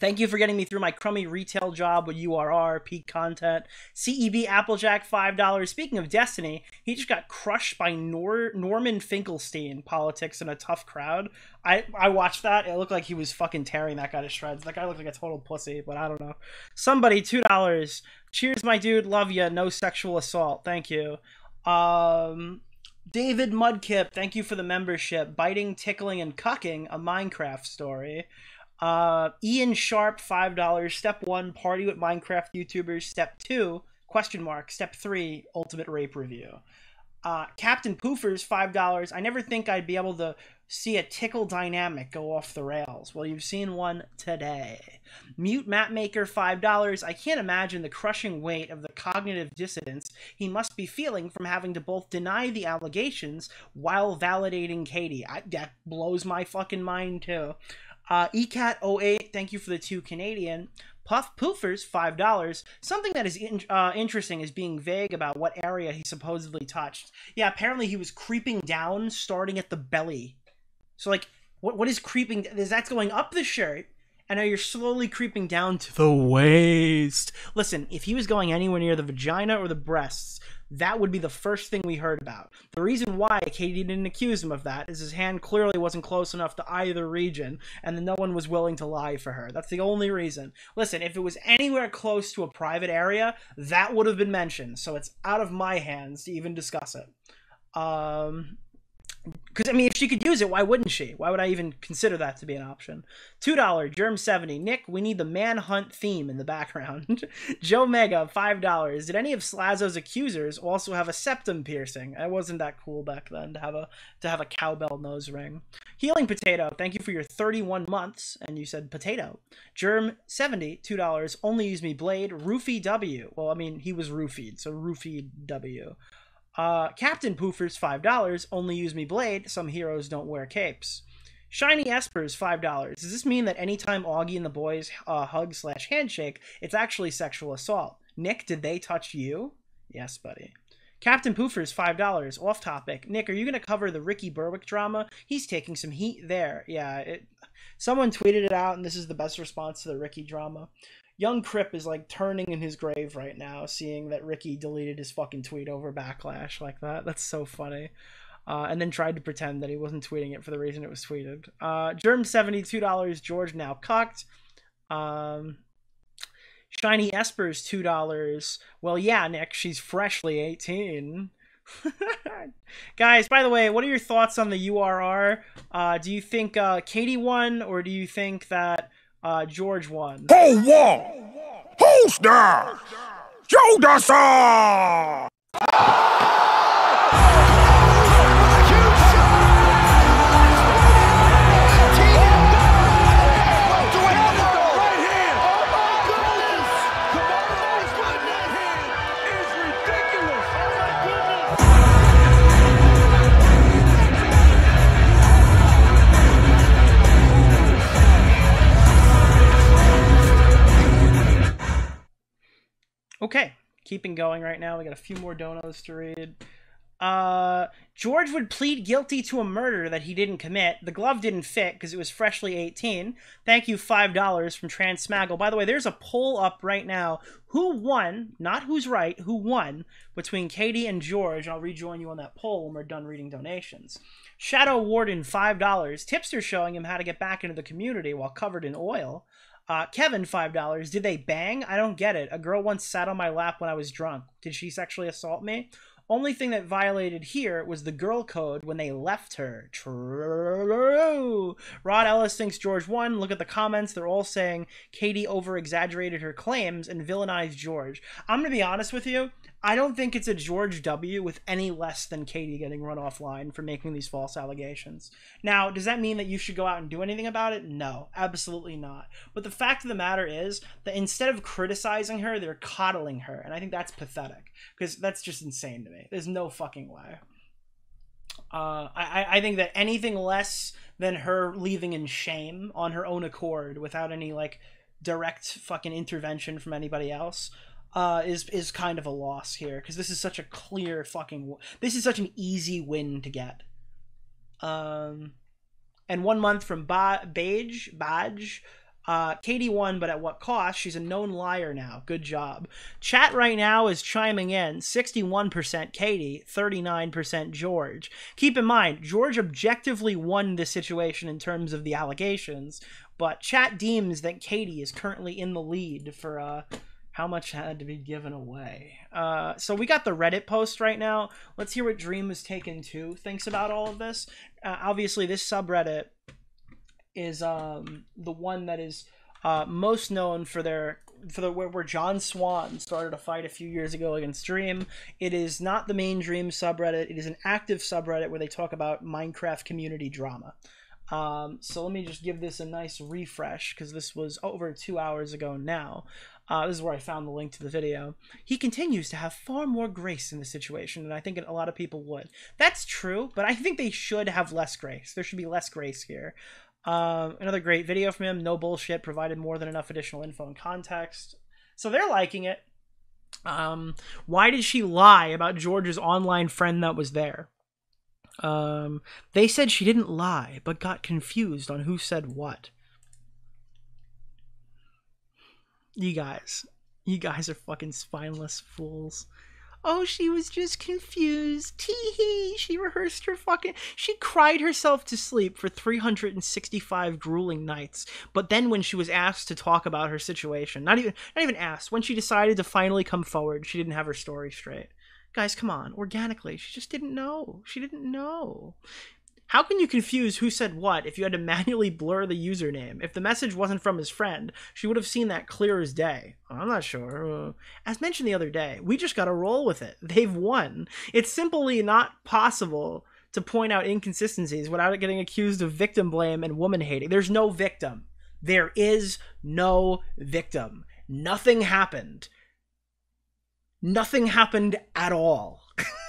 Thank you for getting me through my crummy retail job with URR, peak content. CEB Applejack, $5. Speaking of Destiny, he just got crushed by Nor- Norman Finkelstein, politics in a tough crowd. I, I watched that. It looked like he was fucking tearing that guy to shreds. That guy looked like a total pussy, but I don't know. Somebody, $2. Cheers, my dude. Love you. No sexual assault. Thank you. Um, David Mudkip, thank you for the membership. Biting, tickling, and cucking, a Minecraft story. Uh, Ian Sharp, five dollars. Step one: party with Minecraft YouTubers. Step two: question mark. Step three: ultimate rape review. Uh, Captain Poofers, five dollars. I never think I'd be able to see a tickle dynamic go off the rails. Well, you've seen one today. Mute Mapmaker, five dollars. I can't imagine the crushing weight of the cognitive dissonance he must be feeling from having to both deny the allegations while validating Katie. I, that blows my fucking mind too. Uh, ECAT08, thank you for the two Canadian. Puff Poofers, $5. Something that is in, uh, interesting is being vague about what area he supposedly touched. Yeah, apparently he was creeping down, starting at the belly. So, like, what what is creeping? Is that going up the shirt? And now you're slowly creeping down to the waist. Listen, if he was going anywhere near the vagina or the breasts, that would be the first thing we heard about. The reason why Katie didn't accuse him of that is his hand clearly wasn't close enough to either region, and no one was willing to lie for her. That's the only reason. Listen, if it was anywhere close to a private area, that would have been mentioned, so it's out of my hands to even discuss it. Um, because I mean, if she could use it, why wouldn't she? Why would I even consider that to be an option? Two dollar Germ seventy. Nick, we need the manhunt theme in the background. [LAUGHS] Joe Mega five dollars. Did any of Slazo's accusers also have a septum piercing? It wasn't that cool back then to have a to have a cowbell nose ring. Healing potato. Thank you for your thirty one months, and you said potato. Germ seventy two dollars. Only use me blade. Roofie W. Well, I mean he was roofied, so Roofie W. Uh, Captain Poofers, $5. Only use me blade. Some heroes don't wear capes. Shiny Espers, $5. Does this mean that anytime Augie and the boys uh, hug slash handshake, it's actually sexual assault? Nick, did they touch you? Yes, buddy. Captain Poofers, $5. Off topic. Nick, are you going to cover the Ricky Berwick drama? He's taking some heat there. Yeah, it, someone tweeted it out, and this is the best response to the Ricky drama young Crip is like turning in his grave right now, seeing that Ricky deleted his fucking tweet over backlash like that. That's so funny. Uh, and then tried to pretend that he wasn't tweeting it for the reason it was tweeted. Uh, Germ seventy two dollars. George now cocked. Um, Shiny Espers two dollars. Well, yeah, Nick, she's freshly eighteen. [LAUGHS] Guys, by the way, what are your thoughts on the URR? Uh, do you think uh, Katie won, or do you think that uh, George won. Who won? Who's there? Okay, keeping going right now. We got a few more donos to read. Uh, George would plead guilty to a murder that he didn't commit. The glove didn't fit because it was freshly 18. Thank you, $5 from Transmaggle. By the way, there's a poll up right now. Who won, not who's right, who won between Katie and George. I'll rejoin you on that poll when we're done reading donations. Shadow Warden, $5. Tipster showing him how to get back into the community while covered in oil. Uh, Kevin, five dollars. Did they bang? I don't get it. A girl once sat on my lap when I was drunk. Did she sexually assault me? Only thing that violated here was the girl code when they left her. True. Rod Ellis thinks George won. Look at the comments. They're all saying Katie over exaggerated her claims and villainized George. I'm going to be honest with you. I don't think it's a George W with any less than Katie getting run offline for making these false allegations. Now, does that mean that you should go out and do anything about it? No, absolutely not. But the fact of the matter is that instead of criticizing her, they're coddling her. And I think that's pathetic because that's just insane to me. There's no fucking way. Uh, I, I think that anything less than her leaving in shame on her own accord without any like direct fucking intervention from anybody else uh, is is kind of a loss here because this is such a clear fucking this is such an easy win to get. Um, and one month from ba- Badge. Uh, Katie won, but at what cost? She's a known liar now. Good job. Chat right now is chiming in 61% Katie, 39% George. Keep in mind, George objectively won this situation in terms of the allegations, but chat deems that Katie is currently in the lead for uh, how much had to be given away. Uh, so we got the Reddit post right now. Let's hear what Dream is taken to thinks about all of this. Uh, obviously, this subreddit is um, the one that is uh, most known for their for the where, where John Swan started a fight a few years ago against Dream. It is not the main Dream subreddit. It is an active subreddit where they talk about Minecraft community drama. Um, so let me just give this a nice refresh because this was over two hours ago now. Uh, this is where I found the link to the video. He continues to have far more grace in the situation than I think a lot of people would. That's true, but I think they should have less grace. There should be less grace here. Um, another great video from him. No bullshit. Provided more than enough additional info and context. So they're liking it. Um, why did she lie about George's online friend that was there? Um, they said she didn't lie, but got confused on who said what. You guys, you guys are fucking spineless fools. Oh, she was just confused. Tee hee. She rehearsed her fucking. She cried herself to sleep for 365 grueling nights. But then, when she was asked to talk about her situation, not even not even asked, when she decided to finally come forward, she didn't have her story straight. Guys, come on, organically. She just didn't know. She didn't know. How can you confuse who said what if you had to manually blur the username? If the message wasn't from his friend, she would have seen that clear as day. I'm not sure. Uh, as mentioned the other day, we just gotta roll with it. [LAUGHS] They've won. It's simply not possible to point out inconsistencies without getting accused of victim blame and woman hating. There's no victim. There is no victim. Nothing happened. Nothing happened at all.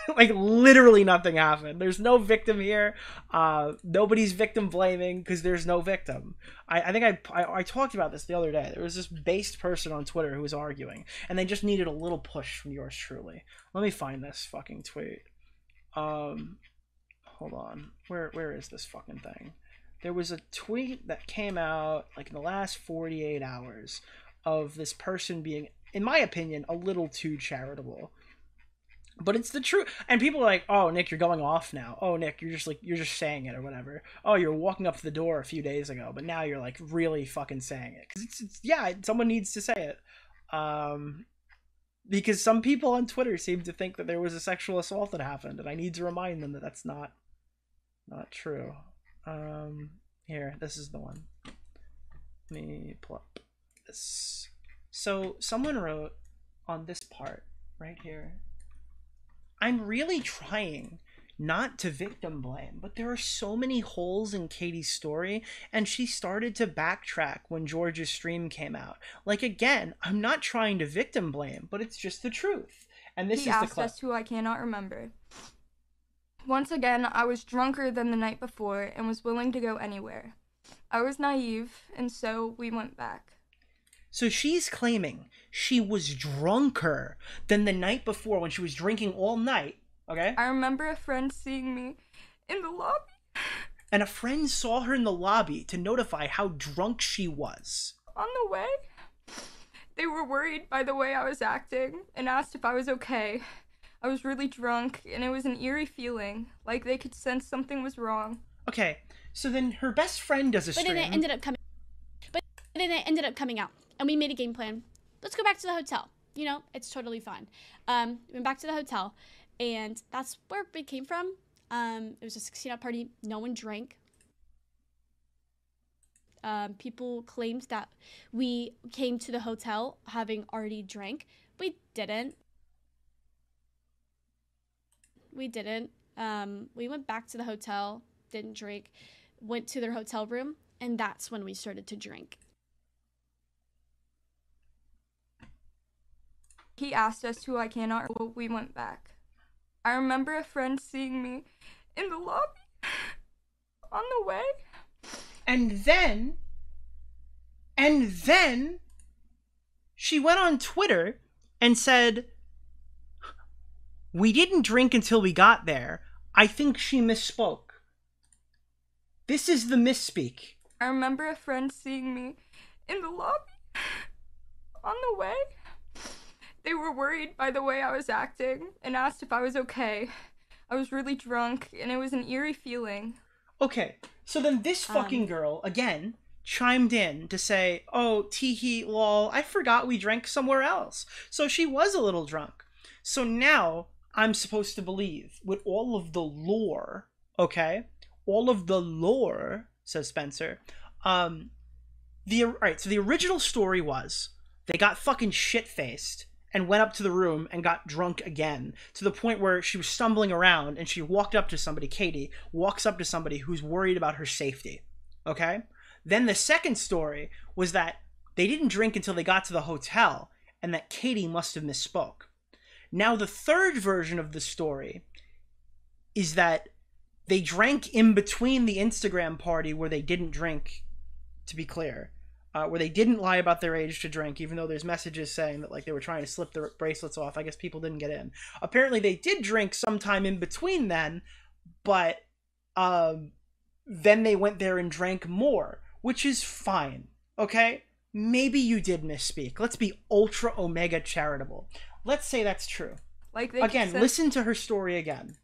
[LAUGHS] like literally nothing happened. There's no victim here. Uh, nobody's victim blaming because there's no victim. I, I think I, I, I talked about this the other day. There was this based person on Twitter who was arguing, and they just needed a little push from yours truly. Let me find this fucking tweet. Um, hold on. Where where is this fucking thing? There was a tweet that came out like in the last 48 hours of this person being, in my opinion, a little too charitable but it's the truth and people are like oh nick you're going off now. Oh nick you're just like you're just saying it or whatever. Oh you're walking up to the door a few days ago but now you're like really fucking saying it. Because it's, it's yeah someone needs to say it. Um because some people on twitter seem to think that there was a sexual assault that happened and i need to remind them that that's not not true. Um here this is the one. Let me pull up this. So someone wrote on this part right here I'm really trying not to victim blame, but there are so many holes in Katie's story, and she started to backtrack when George's stream came out. Like again, I'm not trying to victim blame, but it's just the truth. And this he is the asked us who I cannot remember. Once again, I was drunker than the night before and was willing to go anywhere. I was naive, and so we went back. So she's claiming she was drunker than the night before when she was drinking all night. Okay. I remember a friend seeing me in the lobby. And a friend saw her in the lobby to notify how drunk she was. On the way, they were worried by the way I was acting and asked if I was okay. I was really drunk, and it was an eerie feeling, like they could sense something was wrong. Okay, so then her best friend does a But stream. then it ended up coming. But then it ended up coming out, and we made a game plan. Let's go back to the hotel. You know, it's totally fine. Um, we went back to the hotel, and that's where we came from. Um, it was a 16 up party. No one drank. Um, people claimed that we came to the hotel having already drank. We didn't. We didn't. Um, we went back to the hotel, didn't drink, went to their hotel room, and that's when we started to drink. He asked us to I cannot. Well, we went back. I remember a friend seeing me in the lobby [LAUGHS] on the way. And then, and then, she went on Twitter and said, We didn't drink until we got there. I think she misspoke. This is the misspeak. I remember a friend seeing me in the lobby [LAUGHS] on the way. They were worried by the way I was acting and asked if I was okay. I was really drunk and it was an eerie feeling. Okay, so then this fucking Um, girl, again, chimed in to say, Oh, teehee, lol, I forgot we drank somewhere else. So she was a little drunk. So now I'm supposed to believe, with all of the lore, okay? All of the lore, says Spencer. Um, the, alright, so the original story was they got fucking shit faced and went up to the room and got drunk again to the point where she was stumbling around and she walked up to somebody, Katie, walks up to somebody who's worried about her safety. Okay? Then the second story was that they didn't drink until they got to the hotel and that Katie must have misspoke. Now, the third version of the story is that they drank in between the Instagram party where they didn't drink, to be clear uh, where they didn't lie about their age to drink, even though there's messages saying that like they were trying to slip their bracelets off. I guess people didn't get in. Apparently, they did drink sometime in between then, but um, then they went there and drank more, which is fine. Okay, maybe you did misspeak. Let's be ultra omega charitable. Let's say that's true. Like they Again, said- listen to her story again.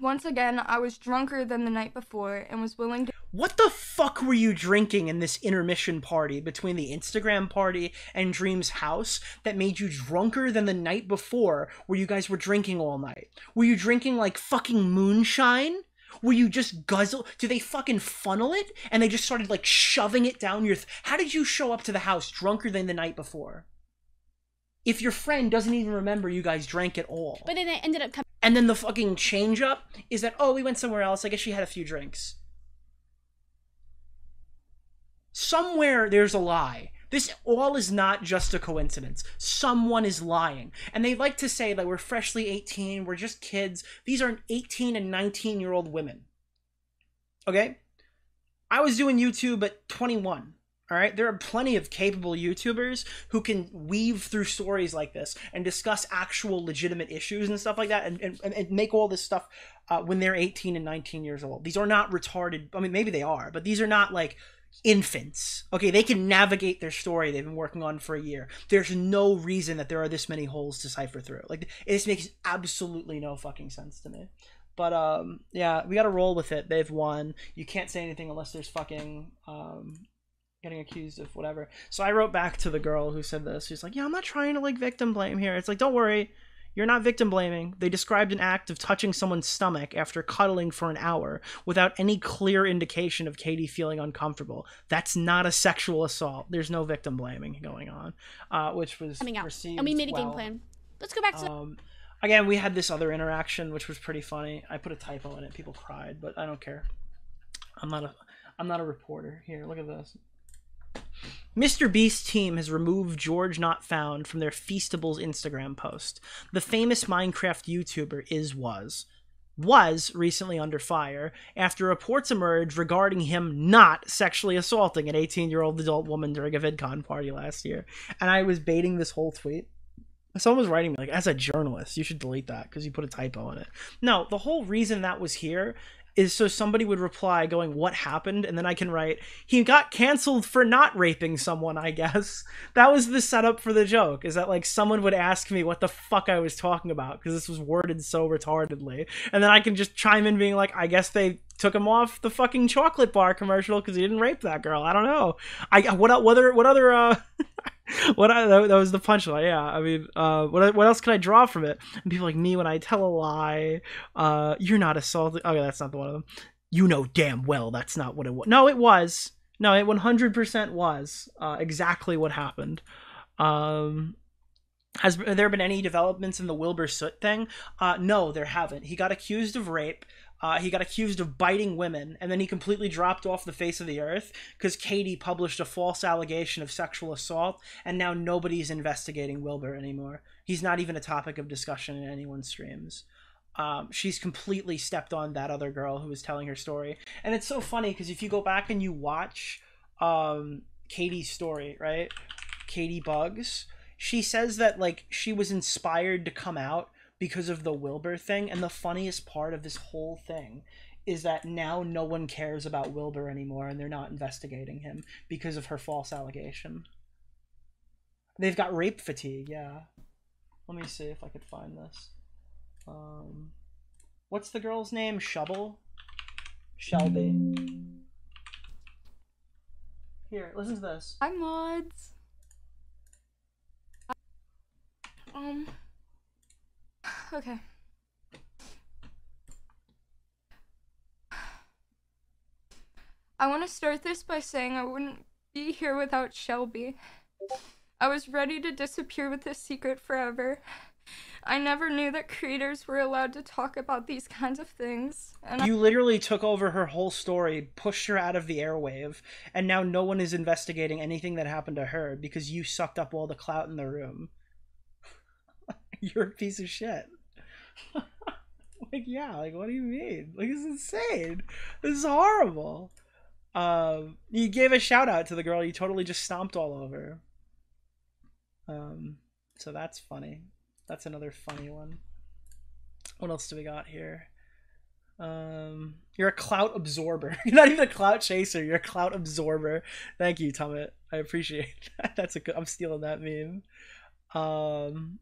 Once again, I was drunker than the night before and was willing to What the fuck were you drinking in this intermission party between the Instagram party and Dream's house that made you drunker than the night before where you guys were drinking all night? Were you drinking like fucking moonshine? Were you just guzzle? Do they fucking funnel it and they just started like shoving it down your? Th- How did you show up to the house drunker than the night before? If your friend doesn't even remember you guys drank at all. But then it ended up coming. And then the fucking change up is that, oh, we went somewhere else. I guess she had a few drinks. Somewhere there's a lie. This all is not just a coincidence. Someone is lying. And they like to say that we're freshly 18, we're just kids. These aren't 18 and 19 year old women. Okay? I was doing YouTube at 21. All right, there are plenty of capable YouTubers who can weave through stories like this and discuss actual legitimate issues and stuff like that, and, and, and make all this stuff uh, when they're 18 and 19 years old. These are not retarded. I mean, maybe they are, but these are not like infants. Okay, they can navigate their story they've been working on for a year. There's no reason that there are this many holes to cipher through. Like, this makes absolutely no fucking sense to me. But um, yeah, we got to roll with it. They've won. You can't say anything unless there's fucking um, getting accused of whatever. So I wrote back to the girl who said this. She's like, "Yeah, I'm not trying to like victim blame here. It's like, don't worry, you're not victim blaming. They described an act of touching someone's stomach after cuddling for an hour without any clear indication of Katie feeling uncomfortable. That's not a sexual assault. There's no victim blaming going on, uh, which was coming out, and we made a game plan. Let's go back to. Um, again, we had this other interaction, which was pretty funny. I put a typo in it. People cried, but I don't care. I'm not a I'm not a reporter. Here, look at this. Mr. Beast's team has removed George Not Found from their Feastables Instagram post. The famous Minecraft YouTuber is was was recently under fire after reports emerged regarding him not sexually assaulting an 18-year-old adult woman during a VidCon party last year. And I was baiting this whole tweet. Someone was writing me like, as a journalist, you should delete that because you put a typo in it. No, the whole reason that was here is so somebody would reply going, "What happened?" and then I can write, "He got canceled for not raping someone." I guess [LAUGHS] that was the setup for the joke. Is that like someone would ask me what the fuck I was talking about because this was worded so retardedly, and then I can just chime in being like, "I guess they took him off the fucking chocolate bar commercial because he didn't rape that girl. I don't know. I what what other what other uh [LAUGHS] [LAUGHS] what I, that, that was the punchline. Yeah, I mean, uh, what what else can I draw from it? And people like me when I tell a lie, uh, you're not assaulted. Okay, that's not the one of them. You know damn well that's not what it was. No, it was. No, it 100% was uh, exactly what happened. Um, has there been any developments in the Wilbur Soot thing? Uh, no, there haven't. He got accused of rape. Uh, he got accused of biting women, and then he completely dropped off the face of the earth because Katie published a false allegation of sexual assault, and now nobody's investigating Wilbur anymore. He's not even a topic of discussion in anyone's streams. Um, she's completely stepped on that other girl who was telling her story, and it's so funny because if you go back and you watch um, Katie's story, right? Katie Bugs, she says that like she was inspired to come out because of the Wilbur thing. And the funniest part of this whole thing is that now no one cares about Wilbur anymore and they're not investigating him because of her false allegation. They've got rape fatigue, yeah. Let me see if I could find this. Um, what's the girl's name? Shubble? Shelby. Here, listen to this. Hi, mods. Um. Okay. I want to start this by saying I wouldn't be here without Shelby. I was ready to disappear with this secret forever. I never knew that creators were allowed to talk about these kinds of things. And you literally took over her whole story, pushed her out of the airwave, and now no one is investigating anything that happened to her because you sucked up all the clout in the room. [LAUGHS] You're a piece of shit. [LAUGHS] like, yeah, like, what do you mean? Like, it's insane. This is horrible. Um, you gave a shout out to the girl you totally just stomped all over. Um, so that's funny. That's another funny one. What else do we got here? Um, you're a clout absorber. [LAUGHS] You're not even a clout chaser. You're a clout absorber. Thank you, Tummet. I appreciate [LAUGHS] that. That's a good. I'm stealing that meme. Um,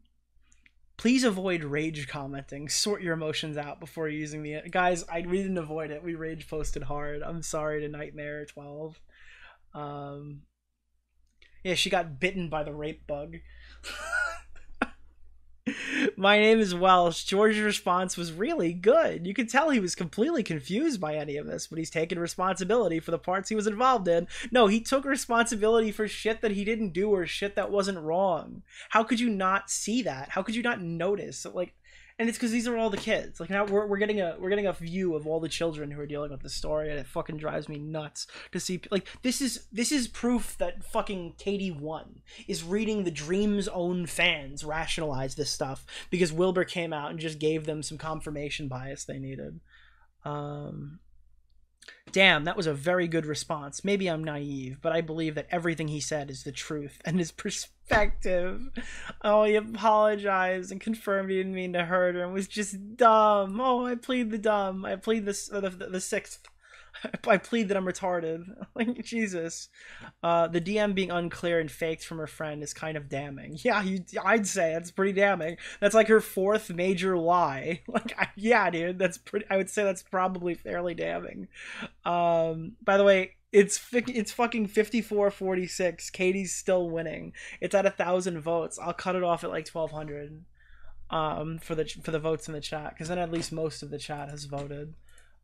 please avoid rage commenting. Sort your emotions out before using the guys. I we didn't avoid it. We rage posted hard. I'm sorry to Nightmare 12. Um, yeah, she got bitten by the rape bug. [LAUGHS] My name is Welsh. George's response was really good. You could tell he was completely confused by any of this, but he's taken responsibility for the parts he was involved in. No, he took responsibility for shit that he didn't do or shit that wasn't wrong. How could you not see that? How could you not notice? Like, and it's because these are all the kids. Like now we're, we're getting a we're getting a view of all the children who are dealing with the story, and it fucking drives me nuts to see like this is this is proof that fucking Katie one is reading the Dream's own fans rationalize this stuff because Wilbur came out and just gave them some confirmation bias they needed. Um, Damn, that was a very good response. Maybe I'm naive, but I believe that everything he said is the truth and his [LAUGHS] perspective. Oh, he apologized and confirmed he didn't mean to hurt her and was just dumb. Oh, I plead the dumb. I plead the, the, the sixth. [LAUGHS] I plead that I'm retarded. [LAUGHS] Like Jesus, uh, the DM being unclear and faked from her friend is kind of damning. [LAUGHS] Yeah, you, I'd say that's pretty damning. That's like her fourth major lie. Like, I, yeah, dude, that's pretty. I would say that's probably fairly damning. Um, by the way, it's it's fucking 54-46. Katie's still winning. It's at a thousand votes. I'll cut it off at like twelve hundred. Um, for the for the votes in the chat, because then at least most of the chat has voted.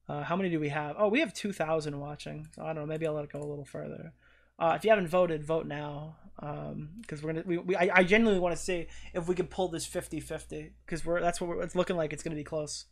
Uh, how many do we have? Oh, we have 2,000 watching. So I don't know. Maybe I'll let it go a little further. Uh, if you haven't voted, vote now. Because um, we're gonna, we, we I, I genuinely want to see if we can pull this 50-50. Because we're that's what we're, it's looking like. It's gonna be close.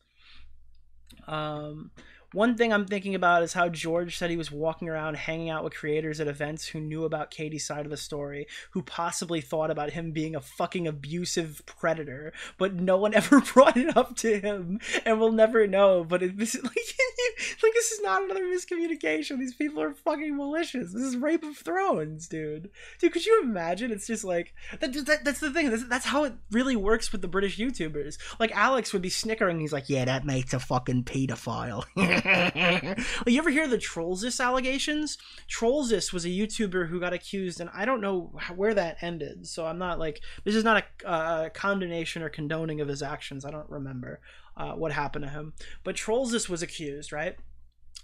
Um, one thing I'm thinking about is how George said he was walking around hanging out with creators at events who knew about Katie's side of the story, who possibly thought about him being a fucking abusive predator, but no one [LAUGHS] ever brought it up to him, and we'll never know. But it, this, [LAUGHS] like, like this is not another miscommunication. These people are fucking malicious. This is Rape of Thrones, dude. Dude, could you imagine? It's just like that, that that's the thing. That's, that's how it really works with the British YouTubers. Like Alex would be snickering. He's like, "Yeah, that mate's a fucking pedophile." [LAUGHS] you ever hear the Trollsis allegations? Trollsis was a YouTuber who got accused, and I don't know where that ended. So I'm not like this is not a, a condemnation or condoning of his actions. I don't remember uh, what happened to him. But Trollsis was accused, right?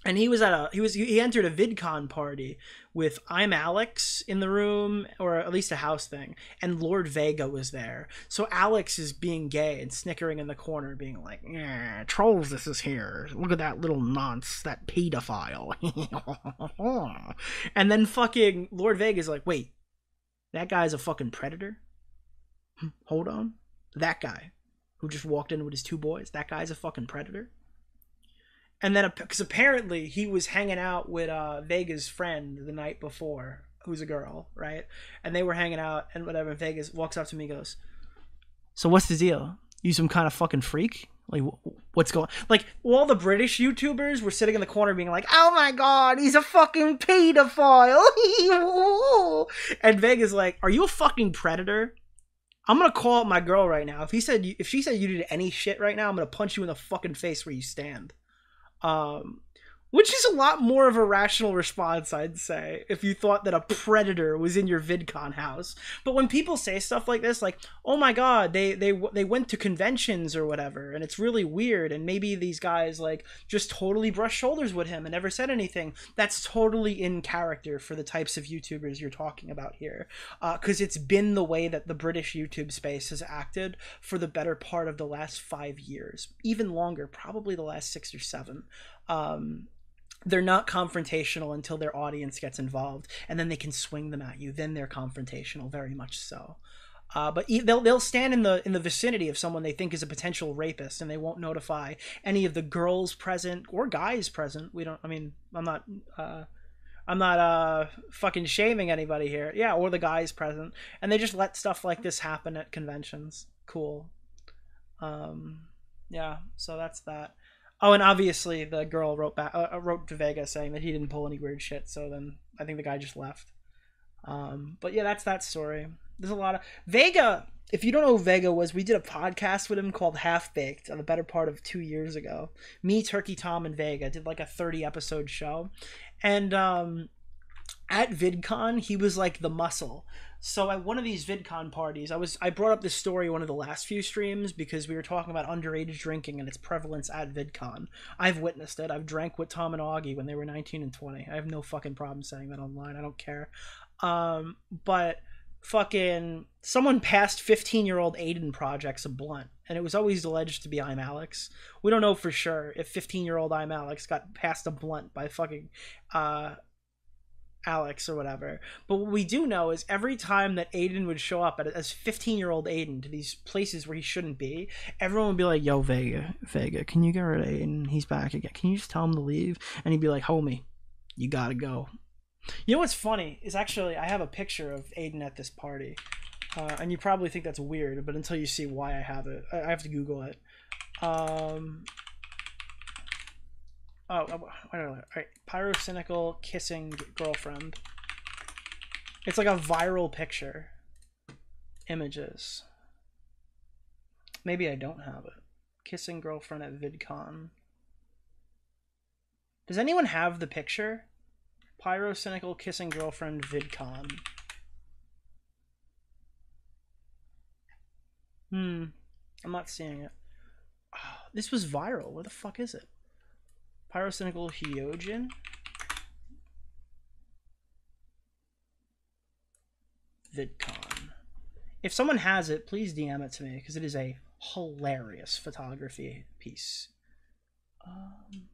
And he was at a he was he entered a VidCon party with I'm Alex in the room or at least a house thing and Lord Vega was there. So Alex is being gay and snickering in the corner being like, "Yeah, trolls this is here. Look at that little nonce, that pedophile." [LAUGHS] and then fucking Lord Vega's like, "Wait. That guy's a fucking predator?" Hm, hold on. That guy who just walked in with his two boys, that guy's a fucking predator? And then because apparently he was hanging out with uh, Vega's friend the night before, who's a girl, right? And they were hanging out and whatever. Vegas walks up to me, and goes, "So what's the deal? You some kind of fucking freak? Like what's going? Like all the British YouTubers were sitting in the corner, being like, "Oh my god, he's a fucking pedophile!" [LAUGHS] and Vega's like, "Are you a fucking predator?" I'm gonna call my girl right now. If he said, if she said you did any shit right now, I'm gonna punch you in the fucking face where you stand um, which is a lot more of a rational response, I'd say, if you thought that a predator was in your VidCon house. But when people say stuff like this, like, "Oh my God, they they they went to conventions or whatever," and it's really weird, and maybe these guys like just totally brushed shoulders with him and never said anything. That's totally in character for the types of YouTubers you're talking about here, because uh, it's been the way that the British YouTube space has acted for the better part of the last five years, even longer, probably the last six or seven. Um, they're not confrontational until their audience gets involved and then they can swing them at you then they're confrontational very much so uh, but they'll they'll stand in the in the vicinity of someone they think is a potential rapist, and they won't notify any of the girls present or guys present. We don't. I mean, I'm not. Uh, I'm not uh fucking shaming anybody here. Yeah, or the guys present, and they just let stuff like this happen at conventions. Cool. Um, yeah. So that's that. Oh, and obviously the girl wrote back, uh, wrote to Vega saying that he didn't pull any weird shit. So then I think the guy just left. Um, but yeah, that's that story. There's a lot of Vega. If you don't know who Vega was, we did a podcast with him called Half Baked on the better part of two years ago. Me, Turkey Tom, and Vega did like a 30 episode show, and um, at VidCon he was like the muscle. So at one of these VidCon parties, I was I brought up this story one of the last few streams because we were talking about underage drinking and its prevalence at VidCon. I've witnessed it. I've drank with Tom and Augie when they were 19 and 20. I have no fucking problem saying that online. I don't care. Um, but fucking someone passed 15 year old Aiden projects a blunt, and it was always alleged to be I'm Alex. We don't know for sure if 15 year old I'm Alex got passed a blunt by fucking uh Alex or whatever. But what we do know is every time that Aiden would show up as 15 year old Aiden to these places where he shouldn't be, everyone would be like, Yo, Vega, Vega, can you get rid of Aiden? He's back again. Can you just tell him to leave? And he'd be like, Homie, you gotta go. You know what's funny is actually I have a picture of Aiden at this party. Uh, and you probably think that's weird, but until you see why I have it, I have to Google it. Um, Oh, oh. All right, pyrocynical kissing girlfriend. It's like a viral picture. Images. Maybe I don't have it. Kissing girlfriend at VidCon. Does anyone have the picture? Pyrocynical kissing girlfriend VidCon. Hmm. I'm not seeing it. Oh, this was viral. Where the fuck is it? Pyrocynical Hyojin. VidCon. If someone has it, please DM it to me because it is a hilarious photography piece. Um,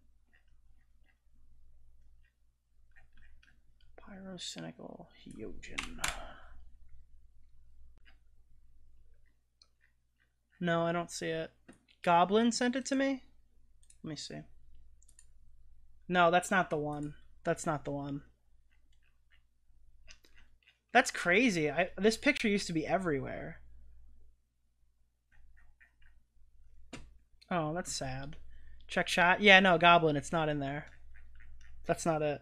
Pyrocynical Hyojin. No, I don't see it. Goblin sent it to me? Let me see. No, that's not the one. That's not the one. That's crazy. I, this picture used to be everywhere. Oh, that's sad. Check shot. Yeah, no, Goblin, it's not in there. That's not it.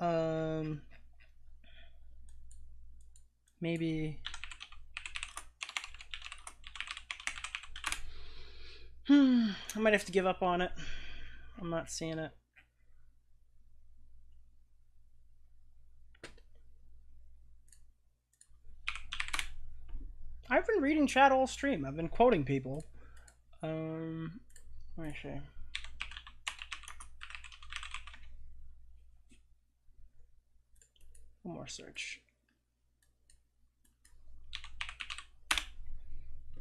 Um maybe Hmm, [SIGHS] I might have to give up on it. I'm not seeing it. I've been reading chat all stream. I've been quoting people. Um, where is she? One more search.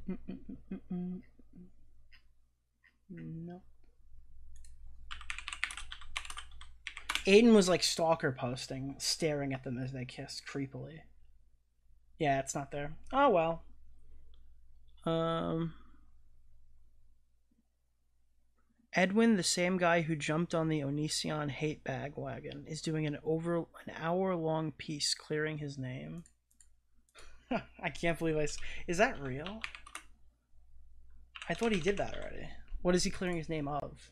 Mm -mm -mm, mm, mm, mm. no. Aiden was like stalker posting, staring at them as they kissed creepily. Yeah, it's not there. Oh well. Um Edwin, the same guy who jumped on the Onision hate bag wagon, is doing an over an hour long piece clearing his name. [LAUGHS] I can't believe I Is that real? I thought he did that already. What is he clearing his name of?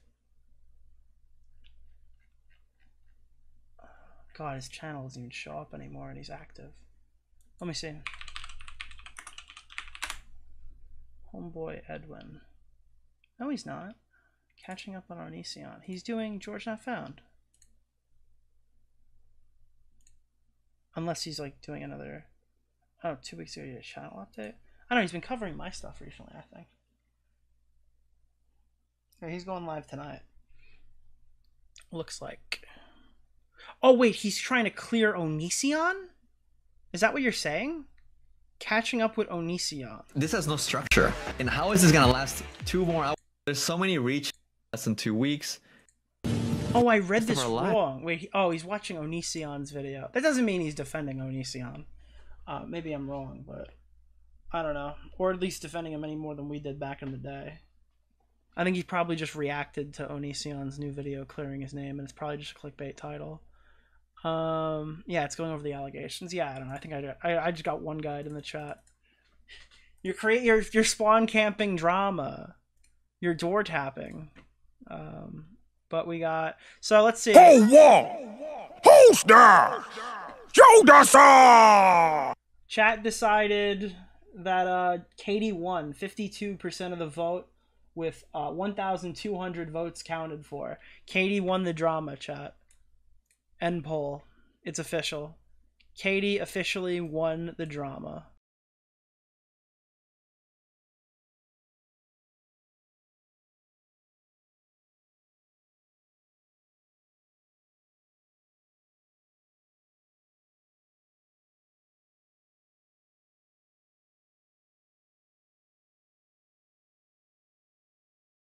God, his channel doesn't even show up anymore and he's active. Let me see. Homeboy Edwin. No, he's not. Catching up on Onision. He's doing George Not Found. Unless he's like doing another. Oh, two weeks ago, he did a channel update. I know he's been covering my stuff recently. I think. Yeah, he's going live tonight. Looks like. Oh wait, he's trying to clear Onision. Is that what you're saying? Catching up with Onision. This has no structure. And how is this gonna last two more hours? There's so many reach less than two weeks. Oh, I read this wrong. Wait, he- oh, he's watching Onision's video. That doesn't mean he's defending Onision. Uh, maybe I'm wrong, but I don't know. Or at least defending him any more than we did back in the day. I think he probably just reacted to Onision's new video clearing his name, and it's probably just a clickbait title. Um, yeah, it's going over the allegations. Yeah, I don't know. I think I, I, I just got one guide in the chat. You're create your your spawn camping drama. You're door tapping. Um, but we got so let's see. Who won? Who's there? Chat decided that uh, Katie won 52% of the vote with uh, 1,200 votes counted for. Katie won the drama, chat. End poll. It's official. Katie officially won the drama.